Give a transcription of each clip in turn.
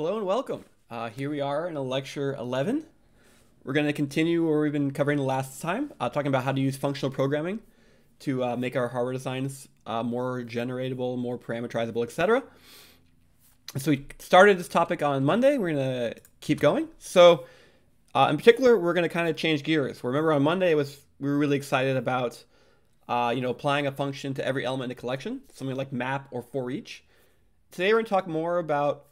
Hello and welcome. Uh, here we are in a lecture 11. We're going to continue where we've been covering the last time, uh, talking about how to use functional programming to uh, make our hardware designs uh, more generatable, more parameterizable, etc. So we started this topic on Monday. We're going to keep going. So uh, in particular, we're going to kind of change gears. Remember on Monday, was we were really excited about uh, you know applying a function to every element in a collection, something like map or for each. Today we're going to talk more about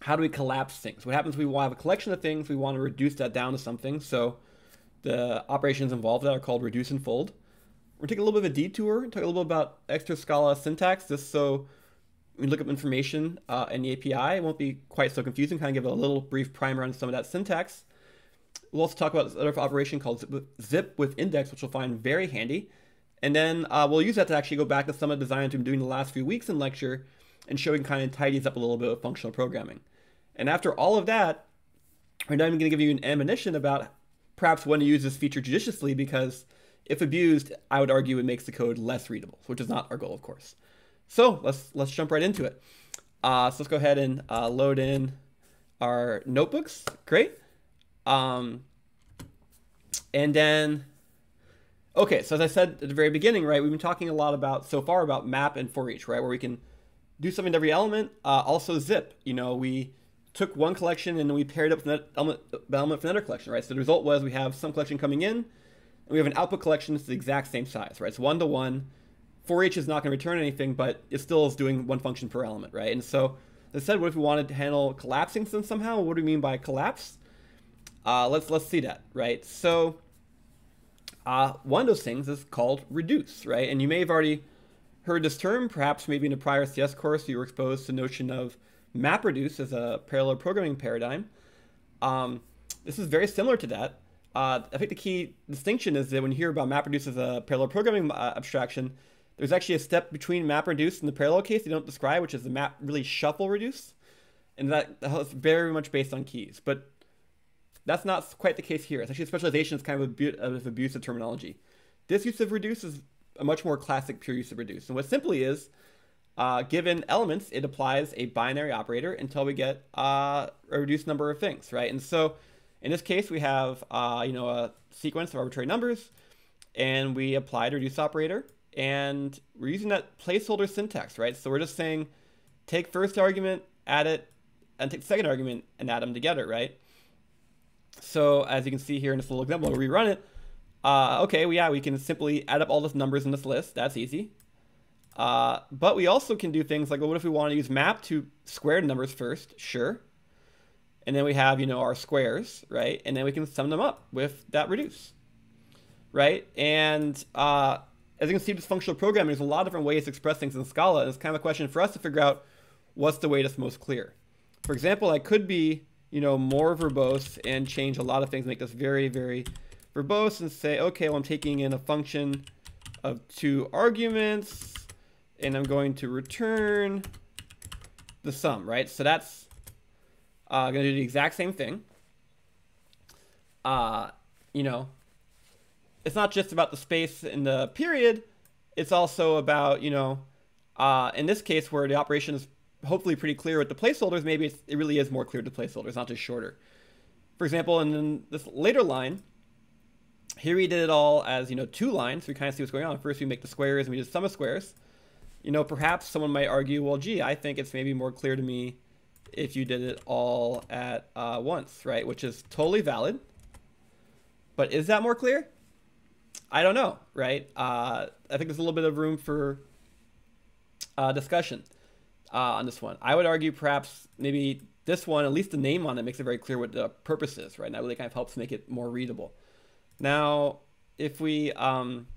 how do we collapse things? What happens we have a collection of things, we want to reduce that down to something. So the operations involved that are called reduce and fold. We're taking a little bit of a detour, talk a little bit about extra Scala syntax, just so we look up information uh, in the API. It won't be quite so confusing, kind of give a little brief primer on some of that syntax. We'll also talk about this other operation called zip with index, which we'll find very handy. And then uh, we'll use that to actually go back to some of the design I've been doing the last few weeks in lecture and showing kind of tidies up a little bit of functional programming. And after all of that, we're not even going to give you an admonition about perhaps when to use this feature judiciously because if abused, I would argue it makes the code less readable, which is not our goal, of course. So let's let's jump right into it. Uh, so let's go ahead and uh, load in our notebooks. Great. Um, and then, okay, so as I said at the very beginning, right, we've been talking a lot about so far about map and for each, right, where we can do something to every element. Uh, also zip, you know, we took one collection and then we paired up the element, element for another collection, right? So the result was we have some collection coming in, and we have an output collection that's the exact same size, right? It's one to one. For each is not going to return anything, but it still is doing one function per element, right? And so instead, what if we wanted to handle collapsing them somehow? What do we mean by collapse? Uh, let's let's see that, right? So uh, one of those things is called reduce, right? And you may have already heard this term, perhaps maybe in a prior CS course you were exposed to the notion of MapReduce as a parallel programming paradigm. Um, this is very similar to that. Uh, I think the key distinction is that when you hear about MapReduce as a parallel programming uh, abstraction, there's actually a step between MapReduce and the parallel case you don't describe, which is the map really shuffle reduce, and that is very much based on keys. But that's not quite the case here. It's actually specialization is kind of a bit of abusive terminology. This use of reduce is a much more classic pure use of reduce, and what simply is uh, given elements, it applies a binary operator until we get uh, a reduced number of things, right? And so in this case, we have uh, you know a sequence of arbitrary numbers, and we applied a reduce operator, and we're using that placeholder syntax, right? So we're just saying take first argument, add it, and take second argument and add them together, right? So as you can see here in this little example, we rerun it. Uh, okay, well, yeah, we can simply add up all the numbers in this list. That's easy. Uh, but we also can do things like, well, what if we want to use map to squared numbers first? Sure. And then we have, you know, our squares, right? And then we can sum them up with that reduce, right? And uh, as you can see, this functional programming, there's a lot of different ways to express things in Scala. And it's kind of a question for us to figure out what's the way that's most clear. For example, I could be, you know, more verbose and change a lot of things, make this very, very verbose and say, okay, well, I'm taking in a function of two arguments and I'm going to return the sum, right? So that's uh, going to do the exact same thing. Uh, you know, it's not just about the space in the period. It's also about, you know, uh, in this case where the operation is hopefully pretty clear with the placeholders, maybe it really is more clear to placeholders, not just shorter. For example, in this later line, here we did it all as, you know, two lines. We kind of see what's going on. First, we make the squares and we did sum of squares you know, perhaps someone might argue, well, gee, I think it's maybe more clear to me if you did it all at uh, once, right? Which is totally valid. But is that more clear? I don't know, right? Uh, I think there's a little bit of room for uh, discussion uh, on this one. I would argue perhaps maybe this one, at least the name on it, makes it very clear what the purpose is, right? And that really kind of helps make it more readable. Now, if we um,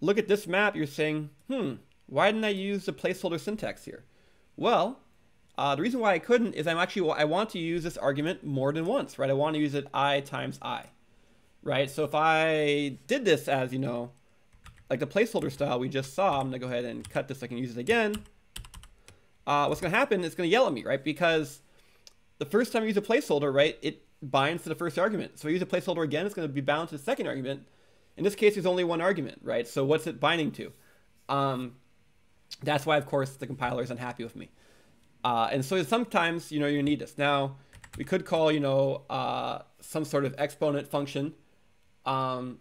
look at this map, you're saying, hmm, why didn't I use the placeholder syntax here? Well, uh, the reason why I couldn't is I'm actually, I want to use this argument more than once, right? I want to use it i times i, right? So if I did this as, you know, like the placeholder style we just saw, I'm gonna go ahead and cut this so I can use it again. Uh, what's gonna happen is it's gonna yell at me, right? Because the first time I use a placeholder, right, it binds to the first argument. So I use a placeholder again, it's gonna be bound to the second argument. In this case, there's only one argument, right? So what's it binding to? Um, that's why, of course, the compiler is unhappy with me. Uh, and so sometimes, you know, you need this. Now, we could call, you know, uh, some sort of exponent function um,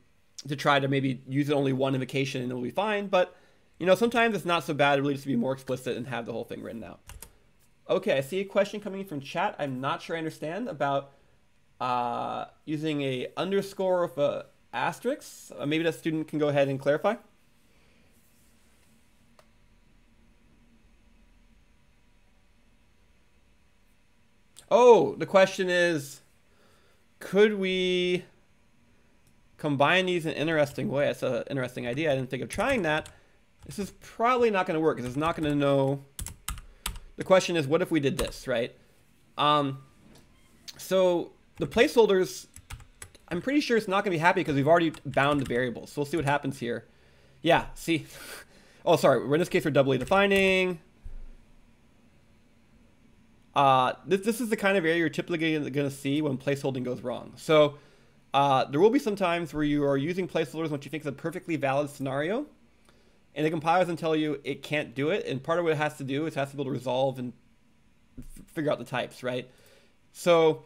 to try to maybe use only one invocation and it'll be fine. But, you know, sometimes it's not so bad really just to be more explicit and have the whole thing written out. Okay, I see a question coming from chat. I'm not sure I understand about uh, using a underscore with a asterisk. Uh, maybe that student can go ahead and clarify. Oh, the question is, could we combine these in an interesting way? That's an interesting idea. I didn't think of trying that. This is probably not going to work because it's not going to know. The question is, what if we did this, right? Um, so the placeholders, I'm pretty sure it's not going to be happy because we've already bound the variables. So we'll see what happens here. Yeah, see. oh, sorry. In this case, we're doubly defining. Uh, this, this is the kind of area you're typically going to see when placeholding goes wrong. So uh, there will be some times where you are using placeholders which you think is a perfectly valid scenario, and the compiler doesn't tell you it can't do it. And part of what it has to do is it has to be able to resolve and figure out the types, right? So,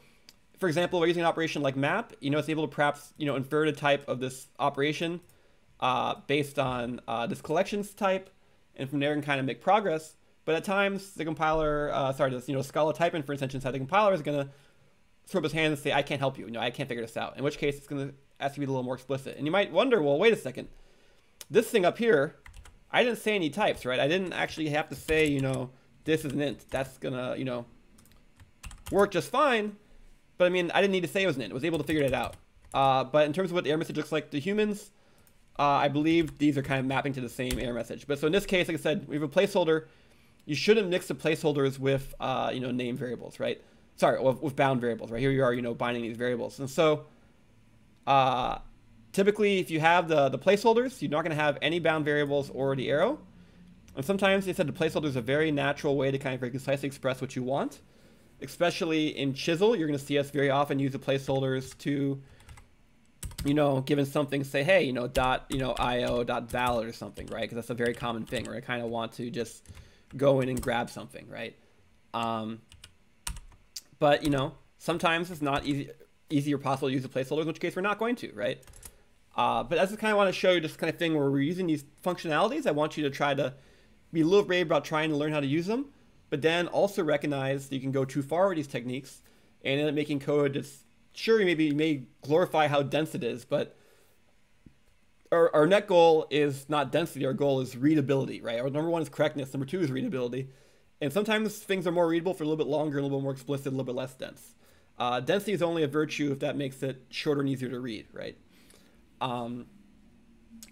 for example, we're using an operation like map. You know, it's able to perhaps you know infer the type of this operation uh, based on uh, this collections type, and from there can kind of make progress. But at times, the compiler, uh, sorry, this you know Scala type inference engine side, the compiler is going to throw up his hand and say, "I can't help you. You know, I can't figure this out." In which case, it's going to have to be a little more explicit. And you might wonder, well, wait a second, this thing up here, I didn't say any types, right? I didn't actually have to say, you know, this is an int. That's gonna, you know, work just fine. But I mean, I didn't need to say it was an int. I was able to figure it out. Uh, but in terms of what the error message looks like to humans, uh, I believe these are kind of mapping to the same error message. But so in this case, like I said, we have a placeholder you shouldn't mix the placeholders with, uh, you know, name variables, right? Sorry, with, with, bound variables, right? Here you are, you know, binding these variables. And so uh, typically if you have the, the placeholders, you're not going to have any bound variables or the arrow. And sometimes they said the placeholder is a very natural way to kind of very concisely express what you want. Especially in Chisel, you're going to see us very often use the placeholders to, you know, given something, say, hey, you know, dot, you know, io dot valid or something, right? Because that's a very common thing where I kind of want to just go in and grab something, right? Um, but you know, sometimes it's not easy, easy or possible to use the placeholders, in which case we're not going to, right? Uh, but I kind of want to show you this kind of thing where we're using these functionalities, I want you to try to be a little brave about trying to learn how to use them, but then also recognize that you can go too far with these techniques and end up making code that's sure maybe you may glorify how dense it is, but our, our net goal is not density. Our goal is readability, right? Our number one is correctness. Number two is readability. And sometimes things are more readable for a little bit longer, a little bit more explicit, a little bit less dense. Uh, density is only a virtue if that makes it shorter and easier to read, right? Um,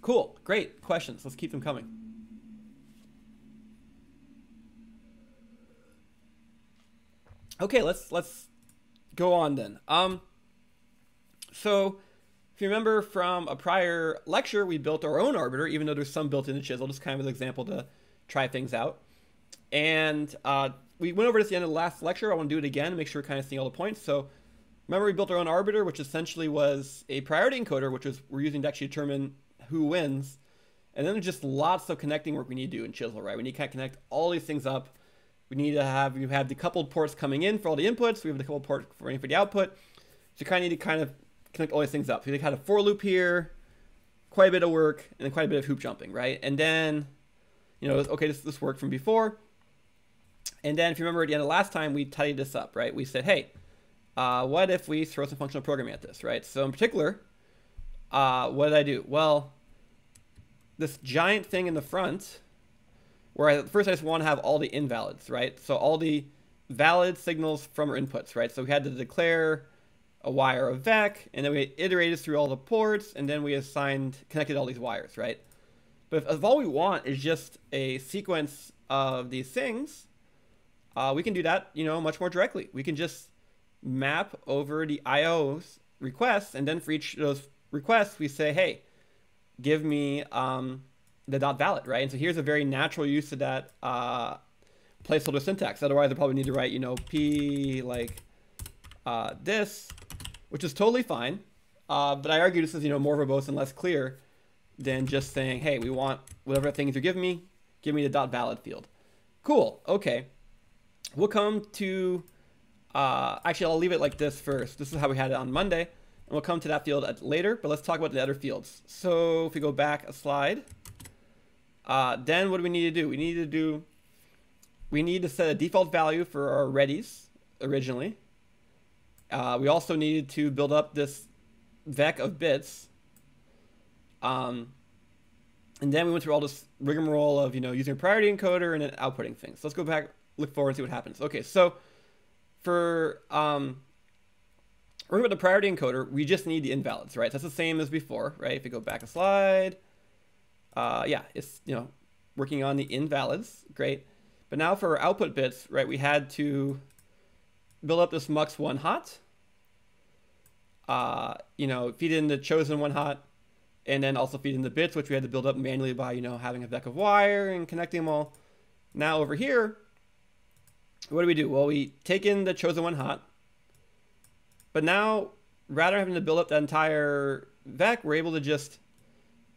cool, great questions. Let's keep them coming. Okay, let's let's go on then. Um, so if you remember from a prior lecture, we built our own arbiter, even though there's some built-in into Chisel, just kind of as an example to try things out. And uh, we went over this at the end of the last lecture. I want to do it again, make sure we're kind of seeing all the points. So remember we built our own arbiter, which essentially was a priority encoder, which was we're using to actually determine who wins. And then there's just lots of connecting work we need to do in Chisel, right? We need to kind of connect all these things up. We need to have, you have the coupled ports coming in for all the inputs. We have the coupled port for, for the output. So you kind of need to kind of connect all these things up. So they had a for loop here, quite a bit of work, and then quite a bit of hoop jumping, right? And then, you know, okay, this, this worked from before. And then if you remember at the end of last time, we tidied this up, right? We said, hey, uh, what if we throw some functional programming at this, right? So in particular, uh, what did I do? Well, this giant thing in the front, where I, first I just want to have all the invalids, right? So all the valid signals from our inputs, right? So we had to declare a wire of vec, and then we iterated through all the ports, and then we assigned, connected all these wires, right? But if, if all we want is just a sequence of these things, uh, we can do that, you know, much more directly. We can just map over the IO's requests, and then for each of those requests, we say, hey, give me um, the dot valid, right? And so here's a very natural use of that uh, placeholder syntax. Otherwise, I probably need to write, you know, p like uh, this which is totally fine. Uh, but I argue this is you know more verbose and less clear than just saying, hey, we want whatever things you're giving me, give me the dot valid field. Cool. Okay. we'll come to, uh, actually, I'll leave it like this first. This is how we had it on Monday. And we'll come to that field later, but let's talk about the other fields. So if we go back a slide, uh, then what do we need to do? We need to do, we need to set a default value for our readies originally. Uh, we also needed to build up this vec of bits. Um, and then we went through all this rigmarole of, you know, using a priority encoder and then outputting things. So let's go back, look forward and see what happens. Okay, so for um, with the priority encoder, we just need the invalids, right? So that's the same as before, right? If you go back a slide, uh, yeah, it's, you know, working on the invalids, great. But now for our output bits, right, we had to build up this mux one hot, uh, you know, feed in the chosen one hot, and then also feed in the bits, which we had to build up manually by, you know, having a vec of wire and connecting them all. Now over here, what do we do? Well, we take in the chosen one hot, but now rather than having to build up the entire vec, we're able to just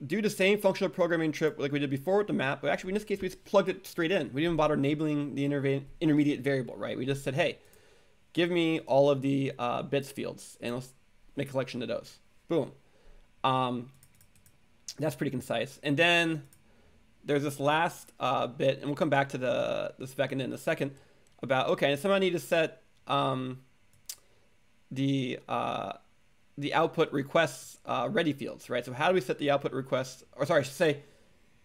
do the same functional programming trip like we did before with the map, but actually in this case we just plugged it straight in. We didn't bother enabling the intermediate variable, right? We just said, hey, give me all of the uh, bits fields and let's make a collection of those. Boom. Um, that's pretty concise. And then there's this last uh, bit, and we'll come back to the spec in a second, about, okay, somehow I need to set um, the uh, the output requests uh, ready fields, right? So how do we set the output requests, or sorry, I should say,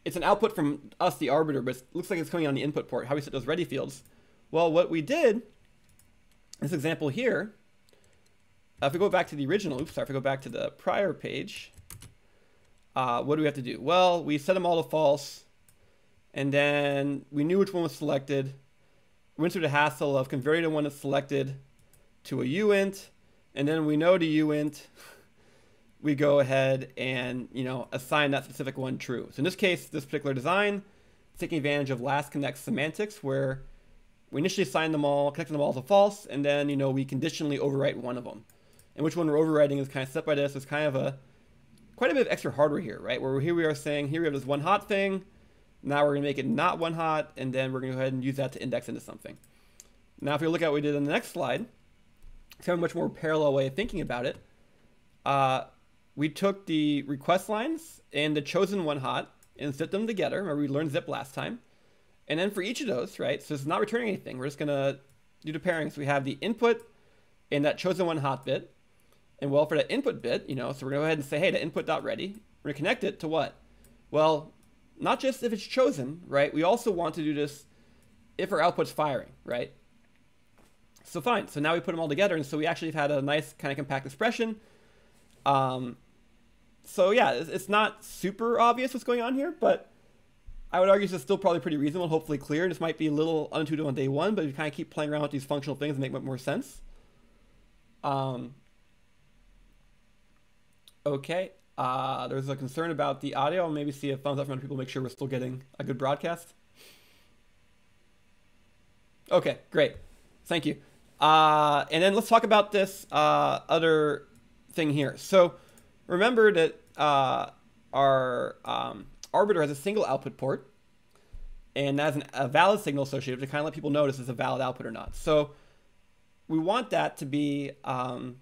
it's an output from us, the arbiter, but it looks like it's coming on the input port. How we set those ready fields? Well, what we did, this example here, if we go back to the original, oops, sorry, if we go back to the prior page, uh, what do we have to do? Well, we set them all to false, and then we knew which one was selected. We went through the hassle of converting the one that's selected to a uint, and then we know the uint, we go ahead and you know assign that specific one true. So in this case, this particular design, taking advantage of last connect semantics, where we initially assign them all, connecting them all to false, and then you know we conditionally overwrite one of them. And which one we're overwriting is kind of set by this. It's kind of a quite a bit of extra hardware here, right? Where here we are saying, here we have this one hot thing. Now we're going to make it not one hot, and then we're going to go ahead and use that to index into something. Now, if we look at what we did on the next slide, kind of a much more parallel way of thinking about it. Uh, we took the request lines and the chosen one hot and zipped them together. Remember, we learned zip last time. And then for each of those, right, so it's not returning anything. We're just going to do the pairing. So we have the input in that chosen one hot bit. And well, for that input bit, you know, so we're going to go ahead and say, hey, the input.ready, we're going to connect it to what? Well, not just if it's chosen, right? We also want to do this if our output's firing, right? So fine. So now we put them all together, and so we actually have had a nice kind of compact expression. Um, so yeah, it's, it's not super obvious what's going on here, but I would argue it's still probably pretty reasonable, hopefully clear. This might be a little unintuitive on day one, but if you kind of keep playing around with these functional things and make more sense. Um, Okay. Uh, there's a concern about the audio. I'll maybe see a thumbs up from other people, make sure we're still getting a good broadcast. Okay, great. Thank you. Uh, and then let's talk about this uh, other thing here. So remember that uh, our um, arbiter has a single output port, and that has an, a valid signal associated to kind of let people know this is a valid output or not. So we want that to be um,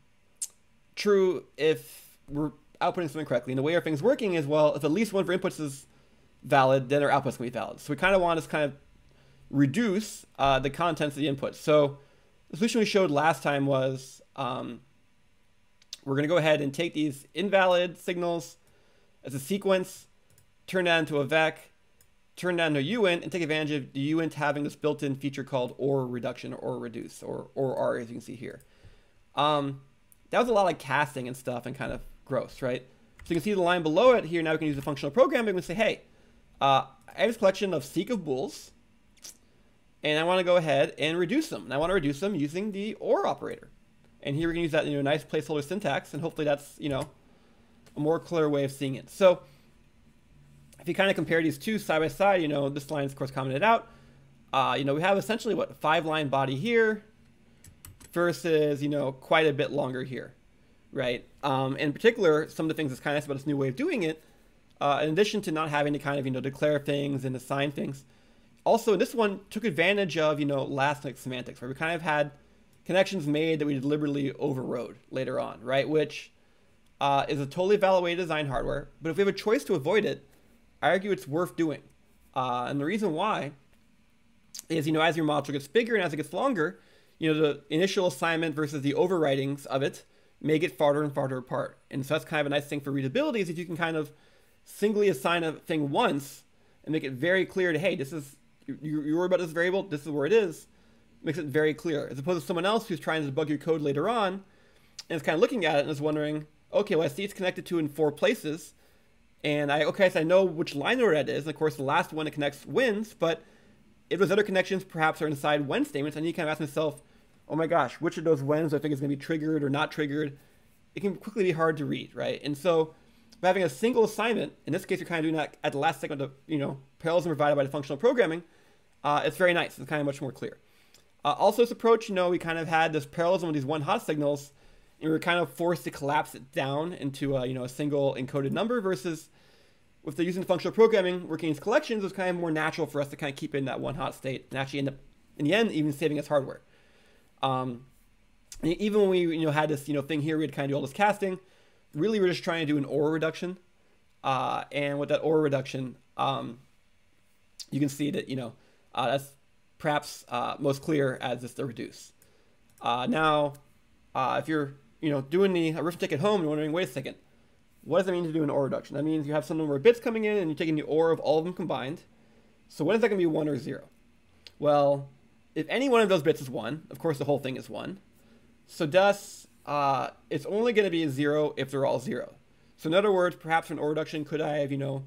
true if we're outputting something correctly. And the way our thing's working is, well, if at least one of our inputs is valid, then our output's going to be valid. So we kind of want to kind of reduce uh, the contents of the input. So the solution we showed last time was um, we're going to go ahead and take these invalid signals as a sequence, turn that into a vec, turn that into a uint, and take advantage of the uint having this built-in feature called OR reduction or reduce, or, or R as you can see here. Um, that was a lot of casting and stuff and kind of gross, right? So you can see the line below it here. Now we can use the functional programming and say, hey, uh, I have this collection of Seq of bools, and I want to go ahead and reduce them. And I want to reduce them using the OR operator. And here we can use that in a nice placeholder syntax, and hopefully that's, you know, a more clear way of seeing it. So if you kind of compare these two side by side, you know, this line is of course commented out. Uh, you know, we have essentially what five line body here versus, you know, quite a bit longer here right? Um, in particular, some of the things that's kind of nice about this new way of doing it, uh, in addition to not having to kind of you know declare things and assign things, also, this one took advantage of, you know, last like semantics, where we kind of had connections made that we deliberately overrode later on, right? Which uh, is a totally valid way to design hardware. But if we have a choice to avoid it, I argue it's worth doing. Uh, and the reason why is, you know, as your module gets bigger and as it gets longer, you know, the initial assignment versus the overwritings of it may get farther and farther apart. And so that's kind of a nice thing for readability is if you can kind of singly assign a thing once and make it very clear to, hey, this is, you, you worry about this variable, this is where it is, makes it very clear. As opposed to someone else who's trying to debug your code later on and is kind of looking at it and is wondering, okay, well, I see it's connected to in four places. And I, okay, so I know which line order that is. And of course, the last one it connects wins, but if those other connections perhaps are inside when statements, I need to kind of ask myself, oh my gosh, which of those whens I think is going to be triggered or not triggered? It can quickly be hard to read, right? And so by having a single assignment, in this case, you're kind of doing that at the last second of, you know, parallelism provided by the functional programming, uh, it's very nice. It's kind of much more clear. Uh, also, this approach, you know, we kind of had this parallelism with these one hot signals, and we were kind of forced to collapse it down into, a, you know, a single encoded number versus with the using the functional programming, working in collections, it was kind of more natural for us to kind of keep it in that one hot state and actually end up, in the end, even saving us hardware. Um, even when we you know had this you know thing here, we had kind of do all this casting. Really, we're just trying to do an OR reduction, uh, and with that OR reduction, um, you can see that you know uh, that's perhaps uh, most clear as just the reduce. Uh, now, uh, if you're you know doing the arithmetic at home and wondering, wait a second, what does it mean to do an OR reduction? That means you have some number of bits coming in and you're taking the OR of all of them combined. So when is that going to be 1 or 0? Well, if any one of those bits is 1, of course the whole thing is 1. So thus, uh, it's only going to be a 0 if they're all 0. So in other words, perhaps an OR reduction, could I have, you know,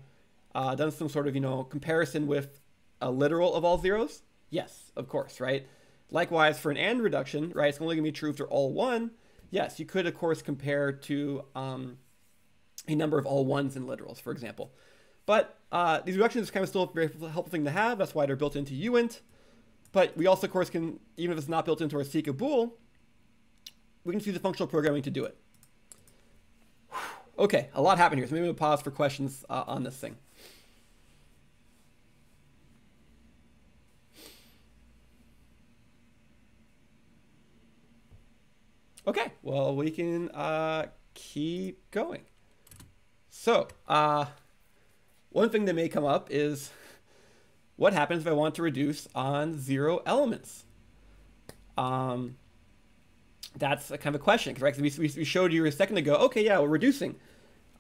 uh, done some sort of, you know, comparison with a literal of all zeros? Yes, of course, right? Likewise, for an AND reduction, right, it's only going to be true if they're all 1. Yes, you could, of course, compare to... Um, a number of all ones in literals, for example. But uh, these reductions are kind of still a very helpful thing to have. That's why they're built into uint. But we also, of course, can, even if it's not built into our Seq bool, we can use the functional programming to do it. Okay, a lot happened here, so maybe we'll pause for questions uh, on this thing. Okay, well, we can uh, keep going. So, uh, one thing that may come up is what happens if I want to reduce on zero elements? Um, that's a kind of a question, right? We, we showed you a second ago, okay, yeah, we're reducing.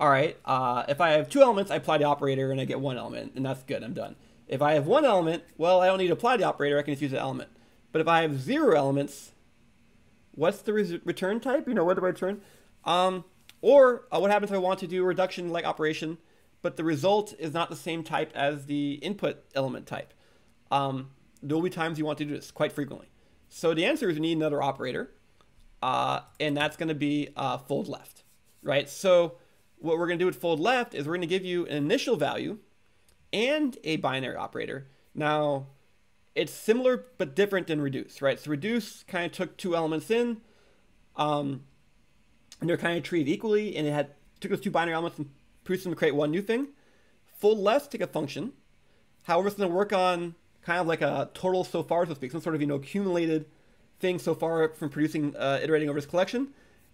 All right, uh, if I have two elements, I apply the operator and I get one element, and that's good, I'm done. If I have one element, well, I don't need to apply the operator, I can just use the element. But if I have zero elements, what's the return type? You know, what do I return? Um, or uh, what happens if I want to do a reduction like operation, but the result is not the same type as the input element type? Um, there will be times you want to do this quite frequently. So the answer is we need another operator, uh, and that's going to be uh, fold left, right? So what we're going to do with fold left is we're going to give you an initial value and a binary operator. Now, it's similar but different than reduce, right? So reduce kind of took two elements in. Um, and they're kind of treated equally, and it had took those two binary elements and produced them to create one new thing. Fold left take a function. However, it's going to work on kind of like a total so far, so to speak, some sort of you know accumulated thing so far from producing uh, iterating over this collection,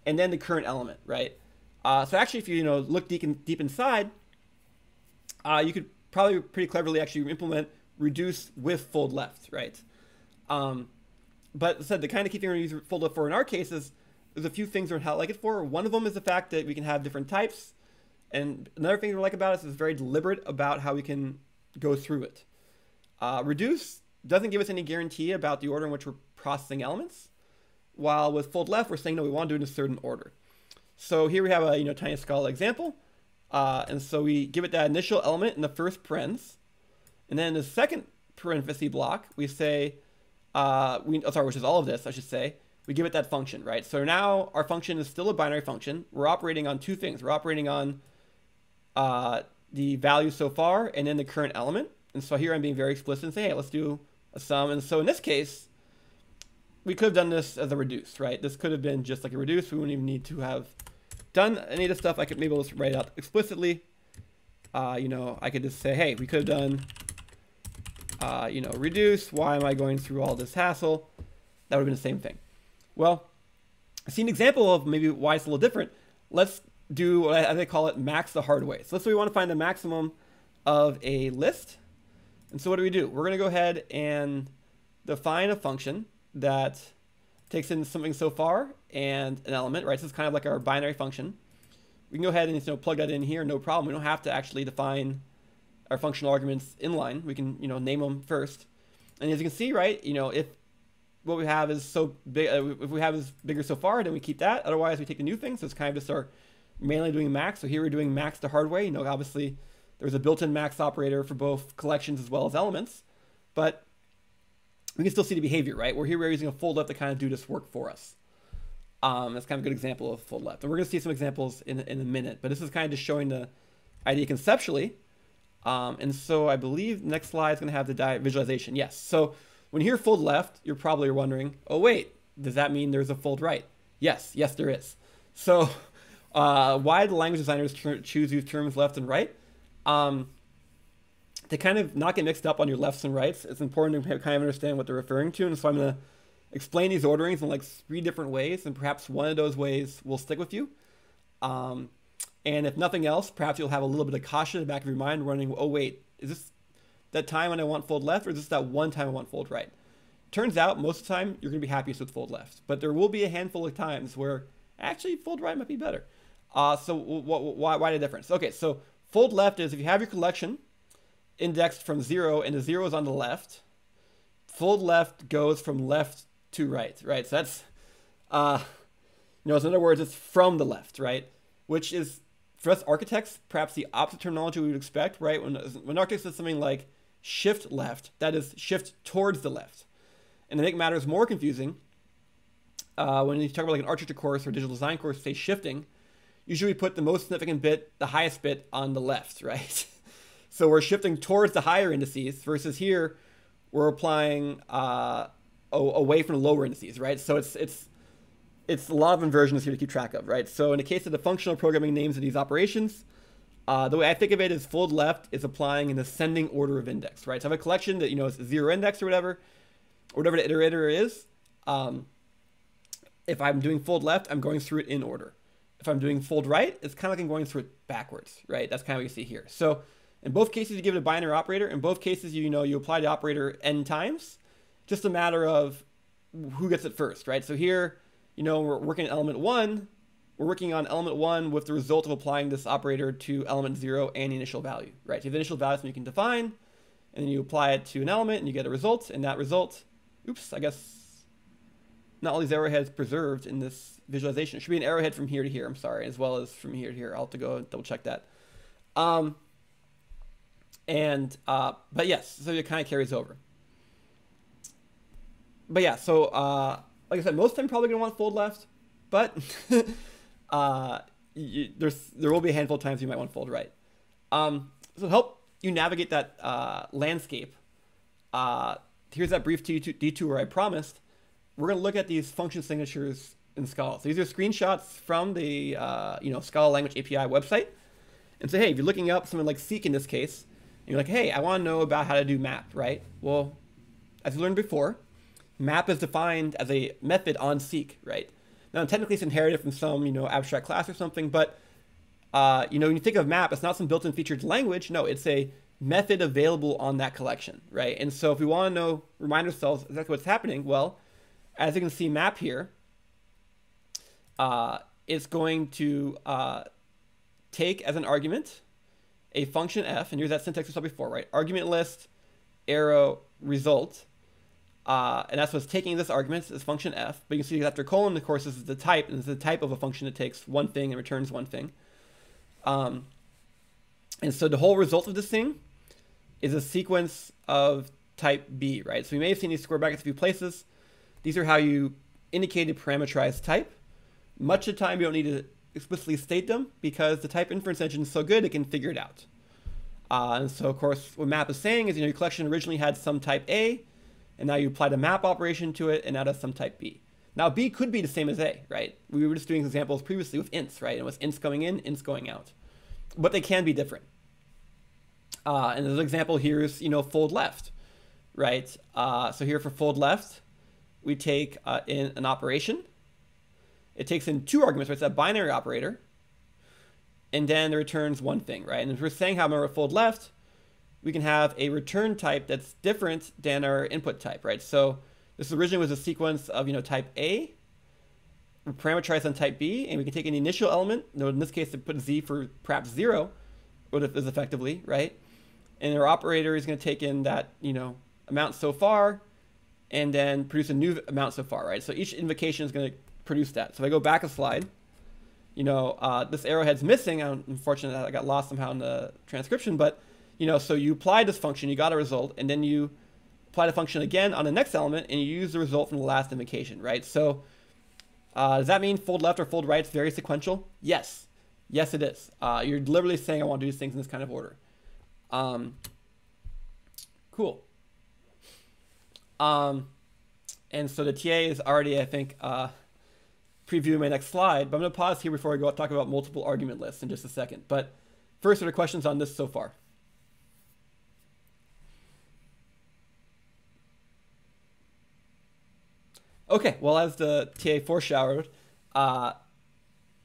and then the current element, right? Uh, so actually, if you you know look deep in, deep inside, uh, you could probably pretty cleverly actually implement reduce with fold left, right? Um, but said the kind of key thing we're going to use fold left for in our case is there's a few things we're like it for. One of them is the fact that we can have different types. And another thing we like about it is it's very deliberate about how we can go through it. Uh, reduce doesn't give us any guarantee about the order in which we're processing elements. While with fold left, we're saying, no, we want to do it in a certain order. So here we have a you know tiny Scala example. Uh, and so we give it that initial element in the first parens. And then in the second parenthesis block, we say, uh, we, oh, sorry, which is all of this, I should say, we give it that function, right? So now our function is still a binary function. We're operating on two things. We're operating on uh, the value so far and then the current element. And so here I'm being very explicit and say, hey, let's do a sum. And so in this case, we could have done this as a reduce, right? This could have been just like a reduce. We wouldn't even need to have done any of the stuff. I could maybe just write it out explicitly. Uh, you know, I could just say, hey, we could have done uh, you know, reduce. Why am I going through all this hassle? That would have been the same thing. Well, I see an example of maybe why it's a little different. Let's do, what as they call it, max the hard way. So let's say we want to find the maximum of a list. And so what do we do? We're going to go ahead and define a function that takes in something so far and an element, right? So it's kind of like our binary function. We can go ahead and you know, plug that in here, no problem. We don't have to actually define our functional arguments inline. We can, you know, name them first. And as you can see, right, you know, if what we have is so big, uh, if we have is bigger so far, then we keep that. Otherwise, we take the new thing. So it's kind of just our mainly doing max. So here we're doing max the hard way. You know, obviously there's a built-in max operator for both collections as well as elements, but we can still see the behavior, right? We're here we're using a fold left to kind of do this work for us. Um, that's kind of a good example of fold left. And we're going to see some examples in, in a minute, but this is kind of just showing the idea conceptually. Um, and so I believe next slide is going to have the visualization. Yes. So when you hear fold left, you're probably wondering, oh, wait, does that mean there's a fold right? Yes, yes, there is. So uh, why do language designers choose these terms left and right? Um, to kind of not get mixed up on your lefts and rights, it's important to kind of understand what they're referring to. And so I'm going to explain these orderings in like three different ways, and perhaps one of those ways will stick with you. Um, and if nothing else, perhaps you'll have a little bit of caution in the back of your mind running, oh, wait, is this that time when I want fold left, or is this that one time I want fold right? Turns out, most of the time, you're going to be happiest with fold left. But there will be a handful of times where actually fold right might be better. Uh, so why, why the difference? Okay, so fold left is if you have your collection indexed from zero and the zero is on the left, fold left goes from left to right, right? So that's, uh, you know, in other words, it's from the left, right? Which is, for us architects, perhaps the opposite terminology we would expect, right? When, when architects says something like shift left, that is shift towards the left. And to make matters more confusing, uh, when you talk about like an architecture course or digital design course, say shifting, usually we put the most significant bit, the highest bit on the left, right? So we're shifting towards the higher indices versus here we're applying uh, away from the lower indices, right? So it's it's it's a lot of inversions here to keep track of, right? So in the case of the functional programming names of these operations, uh, the way I think of it is fold left is applying an ascending order of index, right? So I have a collection that, you know, is zero index or whatever, or whatever the iterator is. Um, if I'm doing fold left, I'm going through it in order if I'm doing fold right, it's kind of like I'm going through it backwards, right? That's kind of what you see here. So in both cases, you give it a binary operator. In both cases, you know, you apply the operator n times. Just a matter of who gets it first, right? So here, you know, we're working on element one. We're working on element one with the result of applying this operator to element zero and the initial value, right? So the initial value you can define, and then you apply it to an element and you get a result, and that result, oops, I guess not all these arrowheads preserved in this visualization. It should be an arrowhead from here to here, I'm sorry, as well as from here to here. I'll have to go double check that. Um, and, uh, but yes, so it kind of carries over. But yeah, so, uh, like I said, most of them probably to want fold left, but uh, you, there's, there will be a handful of times you might want fold right. Um, so help you navigate that uh, landscape, uh, here's that brief detour I promised we're to look at these function signatures in Scala. So these are screenshots from the uh, you know Scala Language API website. And so hey, if you're looking up something like Seq in this case, you're like, hey, I want to know about how to do map, right? Well, as we learned before, map is defined as a method on Seq, right? Now technically it's inherited from some you know abstract class or something, but uh, you know when you think of map, it's not some built-in featured language. No, it's a method available on that collection, right? And so if we want to know, remind ourselves exactly what's happening, well, as you can see map here, uh, it's going to uh, take as an argument a function f, and here's that syntax we saw before, right? Argument list, arrow, result. Uh, and that's what's taking this argument, is function f. But you can see after colon, of course, this is the type, and it's the type of a function that takes one thing and returns one thing. Um, and so the whole result of this thing is a sequence of type b, right? So we may have seen these square brackets a few places. These are how you indicate a parameterized type. Much of the time, you don't need to explicitly state them because the type inference engine is so good it can figure it out. Uh, and so, of course, what map is saying is, you know, your collection originally had some type A, and now you applied a map operation to it, and now it has some type B. Now, B could be the same as A, right? We were just doing examples previously with ints, right? And with ints going in, ints going out. But they can be different. Uh, and an example here is, you know, fold left. right? Uh, so here for fold left, we take uh, in an operation. It takes in two arguments, right? It's a binary operator. And then it returns one thing, right? And if we're saying how remember fold left, we can have a return type that's different than our input type, right? So this originally was a sequence of, you know, type A, parameterized on type B, and we can take an initial element, you know, in this case, to put Z for perhaps zero, what is effectively, right? And our operator is going to take in that, you know, amount so far, and then produce a new amount so far, right? So each invocation is going to produce that. So if I go back a slide, you know, uh, this arrowhead's missing. Unfortunately, I got lost somehow in the transcription, but, you know, so you apply this function, you got a result, and then you apply the function again on the next element, and you use the result from the last invocation, right? So uh, does that mean fold left or fold right is very sequential? Yes. Yes, it is. Uh, you're literally saying I want to do these things in this kind of order. Um, cool. Um, and so the TA is already, I think, uh, previewing my next slide, but I'm going to pause here before I go talk about multiple argument lists in just a second. But first, are the questions on this so far? Okay, well, as the TA foreshadowed, uh,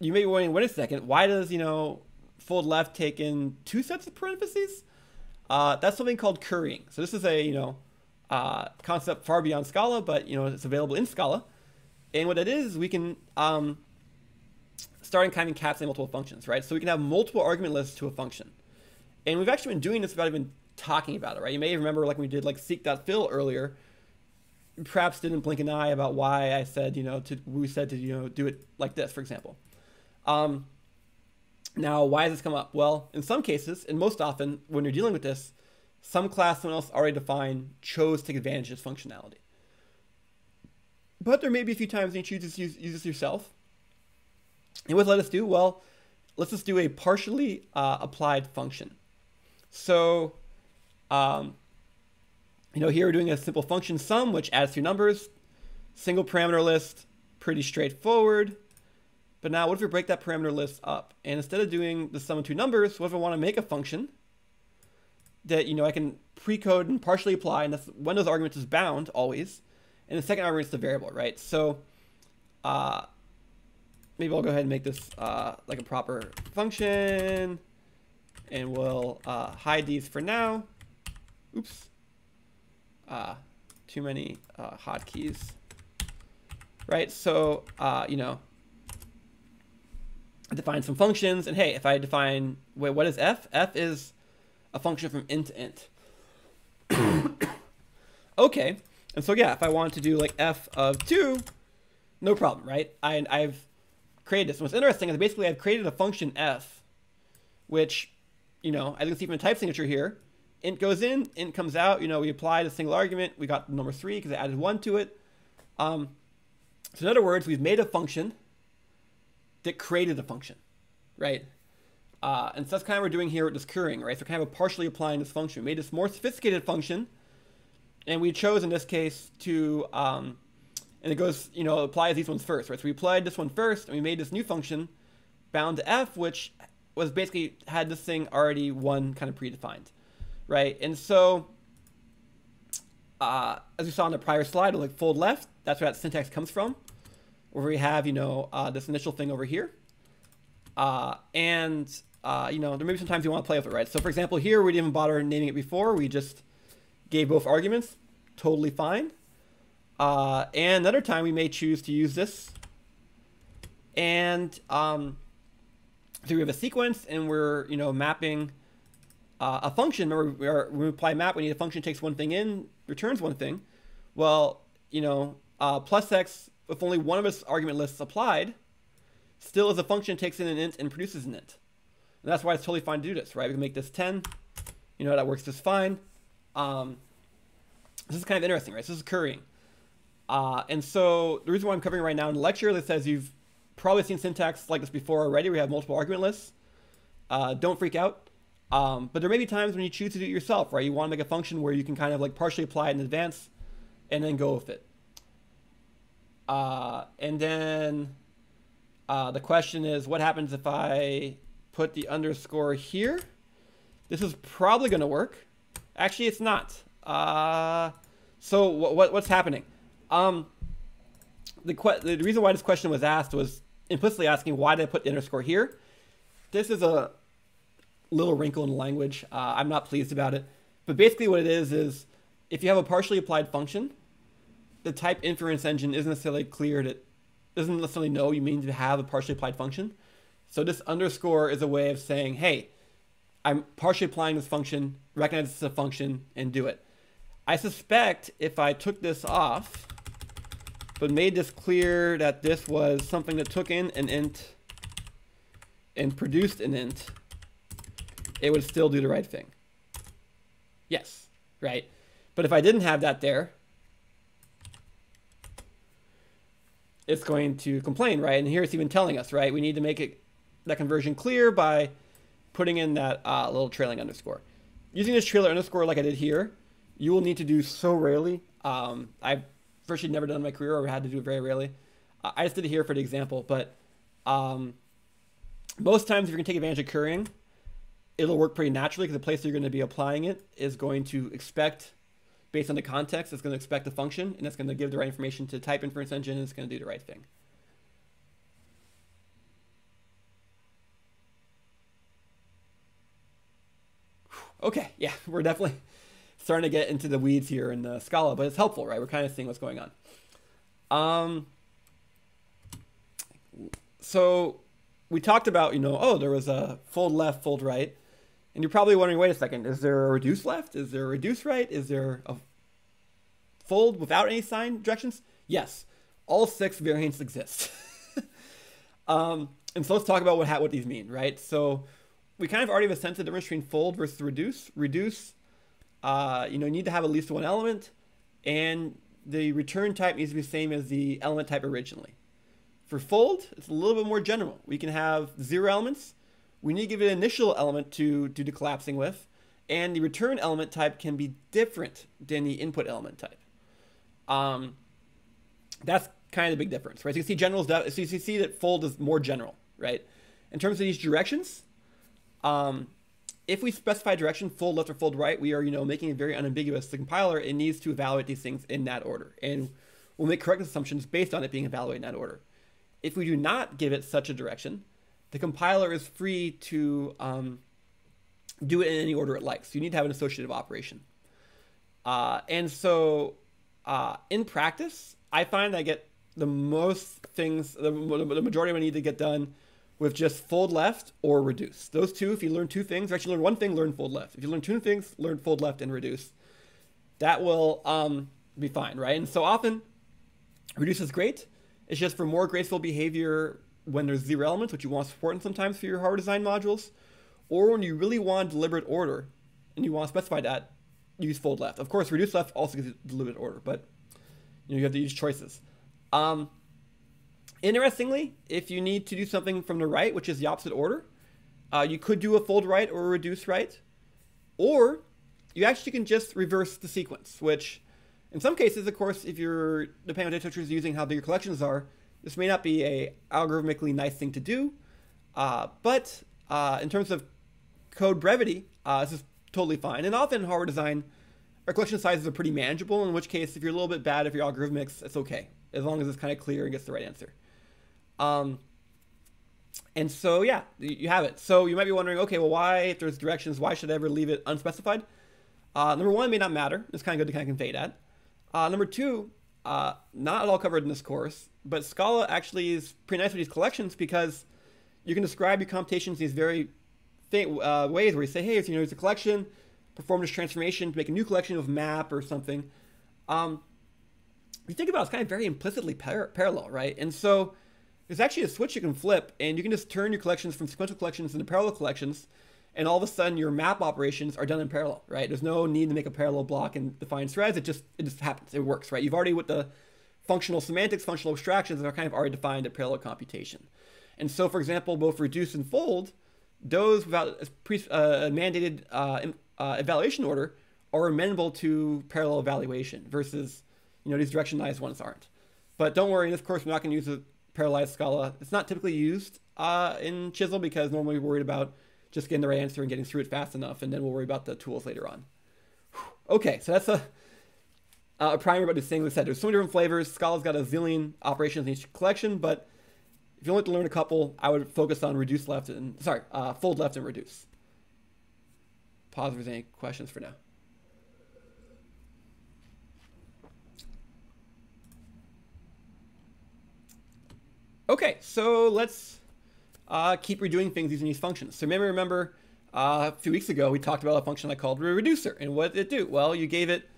you may be wondering, wait a second, why does, you know, fold left take in two sets of parentheses? Uh, that's something called currying. So this is a, you know, uh, concept far beyond Scala, but, you know, it's available in Scala. And what it is, we can um, start and kind of encapsulate multiple functions, right? So we can have multiple argument lists to a function. And we've actually been doing this without even talking about it, right? You may remember like we did like Seq.fill earlier, perhaps didn't blink an eye about why I said, you know, to, we said to, you know, do it like this, for example. Um, now, why has this come up? Well, in some cases, and most often when you're dealing with this, some class someone else already defined chose to take advantage of this functionality. But there may be a few times when you choose to use, use this yourself. And what let us do? Well, let's just do a partially uh, applied function. So, um, you know, here we're doing a simple function sum, which adds two numbers, single parameter list, pretty straightforward. But now what if we break that parameter list up? And instead of doing the sum of two numbers, what if I want to make a function that, you know, I can pre-code and partially apply, and that's of those arguments is bound always, and the second argument is the variable, right? So uh, maybe I'll go ahead and make this uh, like a proper function, and we'll uh, hide these for now. Oops. Uh, too many uh, hotkeys. Right, so, uh, you know, define some functions, and hey, if I define, wait, what is f? f is a function from int to int. okay, and so yeah, if I want to do like f of 2, no problem, right? I, I've created this. what's interesting is basically I've created a function f, which, you know, as you can see from the type signature here, int goes in, int comes out, you know, we applied a single argument, we got the number 3 because I added 1 to it. Um, so in other words, we've made a function that created a function, right? Uh, and so that's kind of what we're doing here with this currying, right? So kind of a partially applying this function. We made this more sophisticated function, and we chose in this case to, um, and it goes, you know, applies these ones first, right? So we applied this one first, and we made this new function bound to f, which was basically had this thing already one kind of predefined, right? And so, uh, as we saw on the prior slide, like fold left, that's where that syntax comes from where we have, you know, uh, this initial thing over here. Uh, and, uh, you know, there may be sometimes you want to play with it, right? So for example, here we didn't even bother naming it before. We just gave both arguments. Totally fine. Uh, and another time we may choose to use this. And um, so we have a sequence and we're, you know, mapping uh, a function. Remember, we are, when we apply map, we need a function takes one thing in, returns one thing. Well, you know, uh, plus x if only one of its argument lists applied, still as a function takes in an int and produces an int. And that's why it's totally fine to do this, right? We can make this 10. You know, that works just fine. Um, this is kind of interesting, right? This is currying. Uh, and so the reason why I'm covering right now in the lecture that says you've probably seen syntax like this before already. We have multiple argument lists. Uh, don't freak out. Um, but there may be times when you choose to do it yourself, right? You want to make a function where you can kind of like partially apply it in advance and then go with it. Uh, and then uh, the question is, what happens if I put the underscore here? This is probably going to work. Actually, it's not. Uh, so what, what's happening? Um, the, the reason why this question was asked was implicitly asking why did I put the underscore here? This is a little wrinkle in the language. Uh, I'm not pleased about it. But basically what it is is if you have a partially applied function, the type inference engine isn't necessarily clear that it doesn't necessarily know you mean to have a partially applied function. So this underscore is a way of saying, hey, I'm partially applying this function, recognize this is a function, and do it. I suspect if I took this off, but made this clear that this was something that took in an int and produced an int, it would still do the right thing. Yes, right? But if I didn't have that there, it's going to complain, right? And here it's even telling us, right? We need to make it that conversion clear by putting in that uh, little trailing underscore. Using this trailer underscore like I did here, you will need to do so rarely. Um, I've virtually never done in my career or had to do it very rarely. Uh, I just did it here for the example, but um, most times if you're going to take advantage of currying, it'll work pretty naturally because the place you're going to be applying it is going to expect based on the context, it's going to expect the function, and it's going to give the right information to type inference engine, and it's going to do the right thing. Okay, yeah, we're definitely starting to get into the weeds here in the Scala, but it's helpful, right? We're kind of seeing what's going on. Um, so we talked about, you know, oh, there was a fold left, fold right. And you're probably wondering, wait a second, is there a reduce left? Is there a reduce right? Is there a fold without any sign directions? Yes, all six variants exist. um, and so let's talk about what what these mean, right? So we kind of already have a sense of the difference between fold versus reduce. Reduce, uh, you know, you need to have at least one element, and the return type needs to be the same as the element type originally. For fold, it's a little bit more general. We can have zero elements, we need to give it an initial element to do the collapsing with, and the return element type can be different than the input element type. Um, that's kind of the big difference, right? So you see generals, so you see that fold is more general, right? In terms of these directions, um, if we specify direction, fold left or fold right, we are, you know, making it very unambiguous. The compiler, it needs to evaluate these things in that order. And we'll make correct assumptions based on it being evaluated in that order. If we do not give it such a direction, the compiler is free to um, do it in any order it likes. You need to have an associative operation. Uh, and so uh, in practice, I find I get the most things, the, the majority of what I need to get done with just fold left or reduce. Those two, if you learn two things, or actually learn one thing, learn fold left. If you learn two things, learn fold left and reduce. That will um, be fine, right? And so often, reduce is great. It's just for more graceful behavior when there's zero elements, which you want to support in sometimes for your hardware design modules, or when you really want deliberate order and you want to specify that, use fold left. Of course, reduce left also gives you deliberate order, but you know you have to use choices. Um, interestingly, if you need to do something from the right, which is the opposite order, uh, you could do a fold right or a reduce right, or you actually can just reverse the sequence, which in some cases, of course, if you're depending on data structures using how big your collections are, this may not be a algorithmically nice thing to do, uh, but uh, in terms of code brevity, uh, this is totally fine. And often in hardware design, our collection sizes are pretty manageable, in which case, if you're a little bit bad if your algorithmics, it's okay, as long as it's kind of clear and gets the right answer. Um, and so, yeah, you have it. So you might be wondering, okay, well, why, if there's directions, why should I ever leave it unspecified? Uh, number one, it may not matter. It's kind of good to kind of convey that. Uh, number two, uh, not at all covered in this course, but Scala actually is pretty nice with these collections because you can describe your computations these very uh, ways where you say, hey, you know, there's a collection, perform this transformation to make a new collection of map or something. Um, you think about it, it's kind of very implicitly par- parallel, right? And so there's actually a switch you can flip, and you can just turn your collections from sequential collections into parallel collections, and all of a sudden your map operations are done in parallel, right? There's no need to make a parallel block and define threads. It just it just happens. It works, right? You've already with the functional semantics, functional abstractions are kind of already defined a parallel computation. And so, for example, both reduce and fold, those without a pre, uh, mandated uh, uh, evaluation order are amenable to parallel evaluation versus, you know, these directionalized ones aren't. But don't worry, in this course, we're not going to use a parallelized Scala. It's not typically used uh, in Chisel because normally we're worried about just getting the right answer and getting through it fast enough, and then we'll worry about the tools later on. Okay, so that's a a primer about. We said there's so many different flavors. Scala's got a zillion operations in each collection, but if you only want to learn a couple, I would focus on reduce left and sorry, uh, fold left and reduce. Pause if there's any questions for now. Okay, so let's uh, keep redoing things using these functions. So maybe remember uh, a few weeks ago we talked about a function I called reducer, and what did it do? Well, you gave it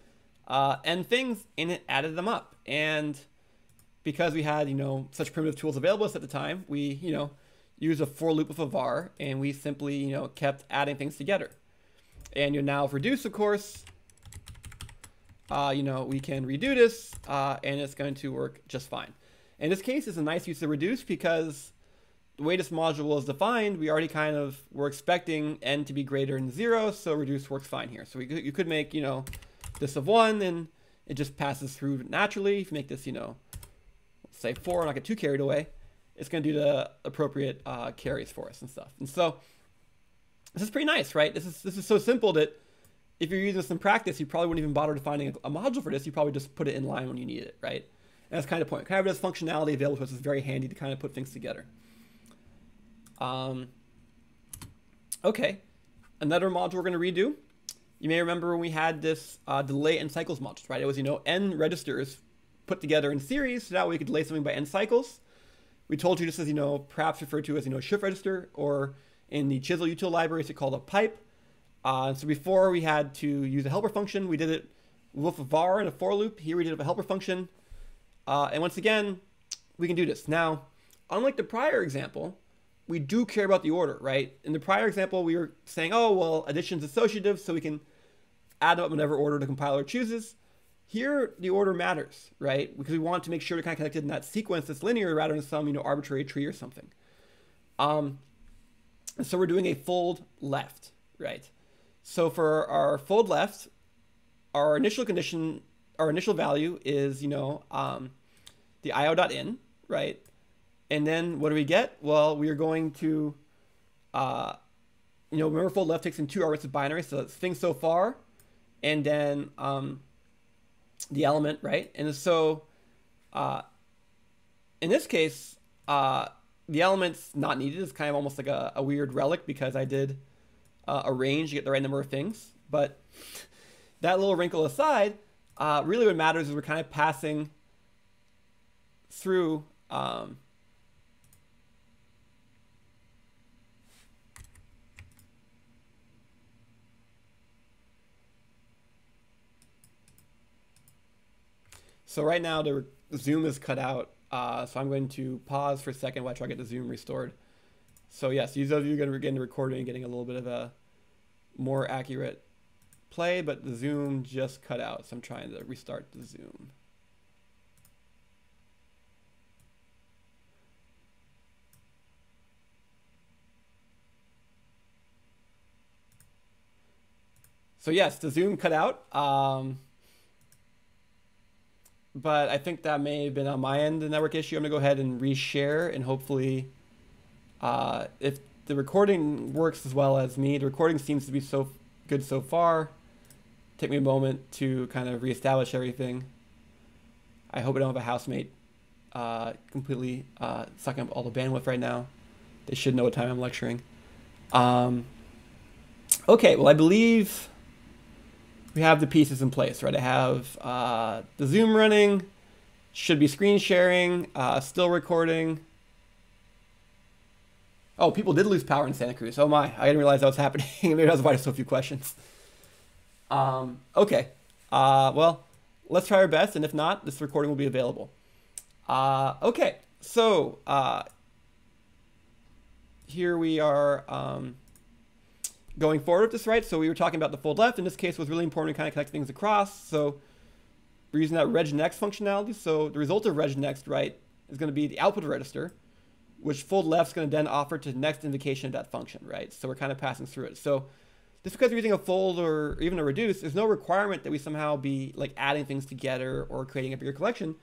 uh, n things and it added them up, and because we had you know such primitive tools available to us at the time, we you know used a for loop with a var, and we simply you know kept adding things together. And you now reduce, of course, uh, you know we can redo this, uh, and it's going to work just fine. In this case, it's a nice use of reduce because the way this module is defined, we already kind of were expecting n to be greater than zero, so reduce works fine here. So we you could make, you know, this of one, and it just passes through naturally. If you make this, you know, say four, and not get too carried away, it's going to do the appropriate uh, carries for us and stuff. And so this is pretty nice, right? This is this is so simple that if you're using this in practice, you probably wouldn't even bother defining a, a module for this. You probably just put it in line when you need it, right? And that's kind of point. Kind of this functionality available to us is very handy to kind of put things together. Um, okay, another module we're going to redo. You may remember when we had this uh, delay n cycles module, right? It was, you know, n registers put together in series, so that way we could delay something by n cycles. We told you this is, you know, perhaps referred to as, you know, shift register, or in the Chisel util library, it's called a pipe. Uh, so before we had to use a helper function, we did it with a var and a for loop. Here we did it with a helper function. Uh, and once again, we can do this. Now, unlike the prior example, we do care about the order, right? In the prior example, we were saying, oh, well, addition's associative, so we can add up whatever order the compiler chooses. Here, the order matters, right? Because we want to make sure we're kind of connected in that sequence that's linear rather than some, you know, arbitrary tree or something. Um, so we're doing a fold left, right? So for our fold left, our initial condition our initial value is, you know, um, the io.in, right? And then what do we get? Well, we are going to, uh, you know, remember fold left takes in two arguments of binary, so things so far, and then um, the element, right? And so uh, in this case, uh, the element's not needed. It's kind of almost like a, a weird relic because I did uh, arrange to get the right number of things. But that little wrinkle aside, uh, really what matters is we're kind of passing through um, So right now the zoom is cut out. Uh, so I'm going to pause for a second while I try to get the zoom restored. So yes, these of you are going to begin recording and getting a little bit of a more accurate play, but the zoom just cut out. So I'm trying to restart the zoom. So yes, the zoom cut out. Um, but I think that may have been on my end, the network issue. I'm gonna go ahead and reshare and hopefully uh, if the recording works as well as me, the recording seems to be so good so far take me a moment to kind of reestablish everything. I hope I don't have a housemate uh, completely uh, sucking up all the bandwidth right now. They should know what time I'm lecturing. Um, okay, well, I believe we have the pieces in place, right? I have uh, the Zoom running, should be screen sharing, uh, still recording. Oh, people did lose power in Santa Cruz. Oh my, I didn't realize that was happening. Maybe that's why there's so few questions. Um, okay. Uh, well, let's try our best, and if not, this recording will be available. Uh, okay, so uh, here we are um, going forward with this, right? So we were talking about the fold left. In this case, was really important to kind of connect things across. So we're using that regnext functionality. So the result of regnext, right, is going to be the output register, which fold left is going to then offer to the next invocation of that function, right? So we're kind of passing through it. So just because we're using a fold or even a reduce, there's no requirement that we somehow be like adding things together or creating a bigger collection.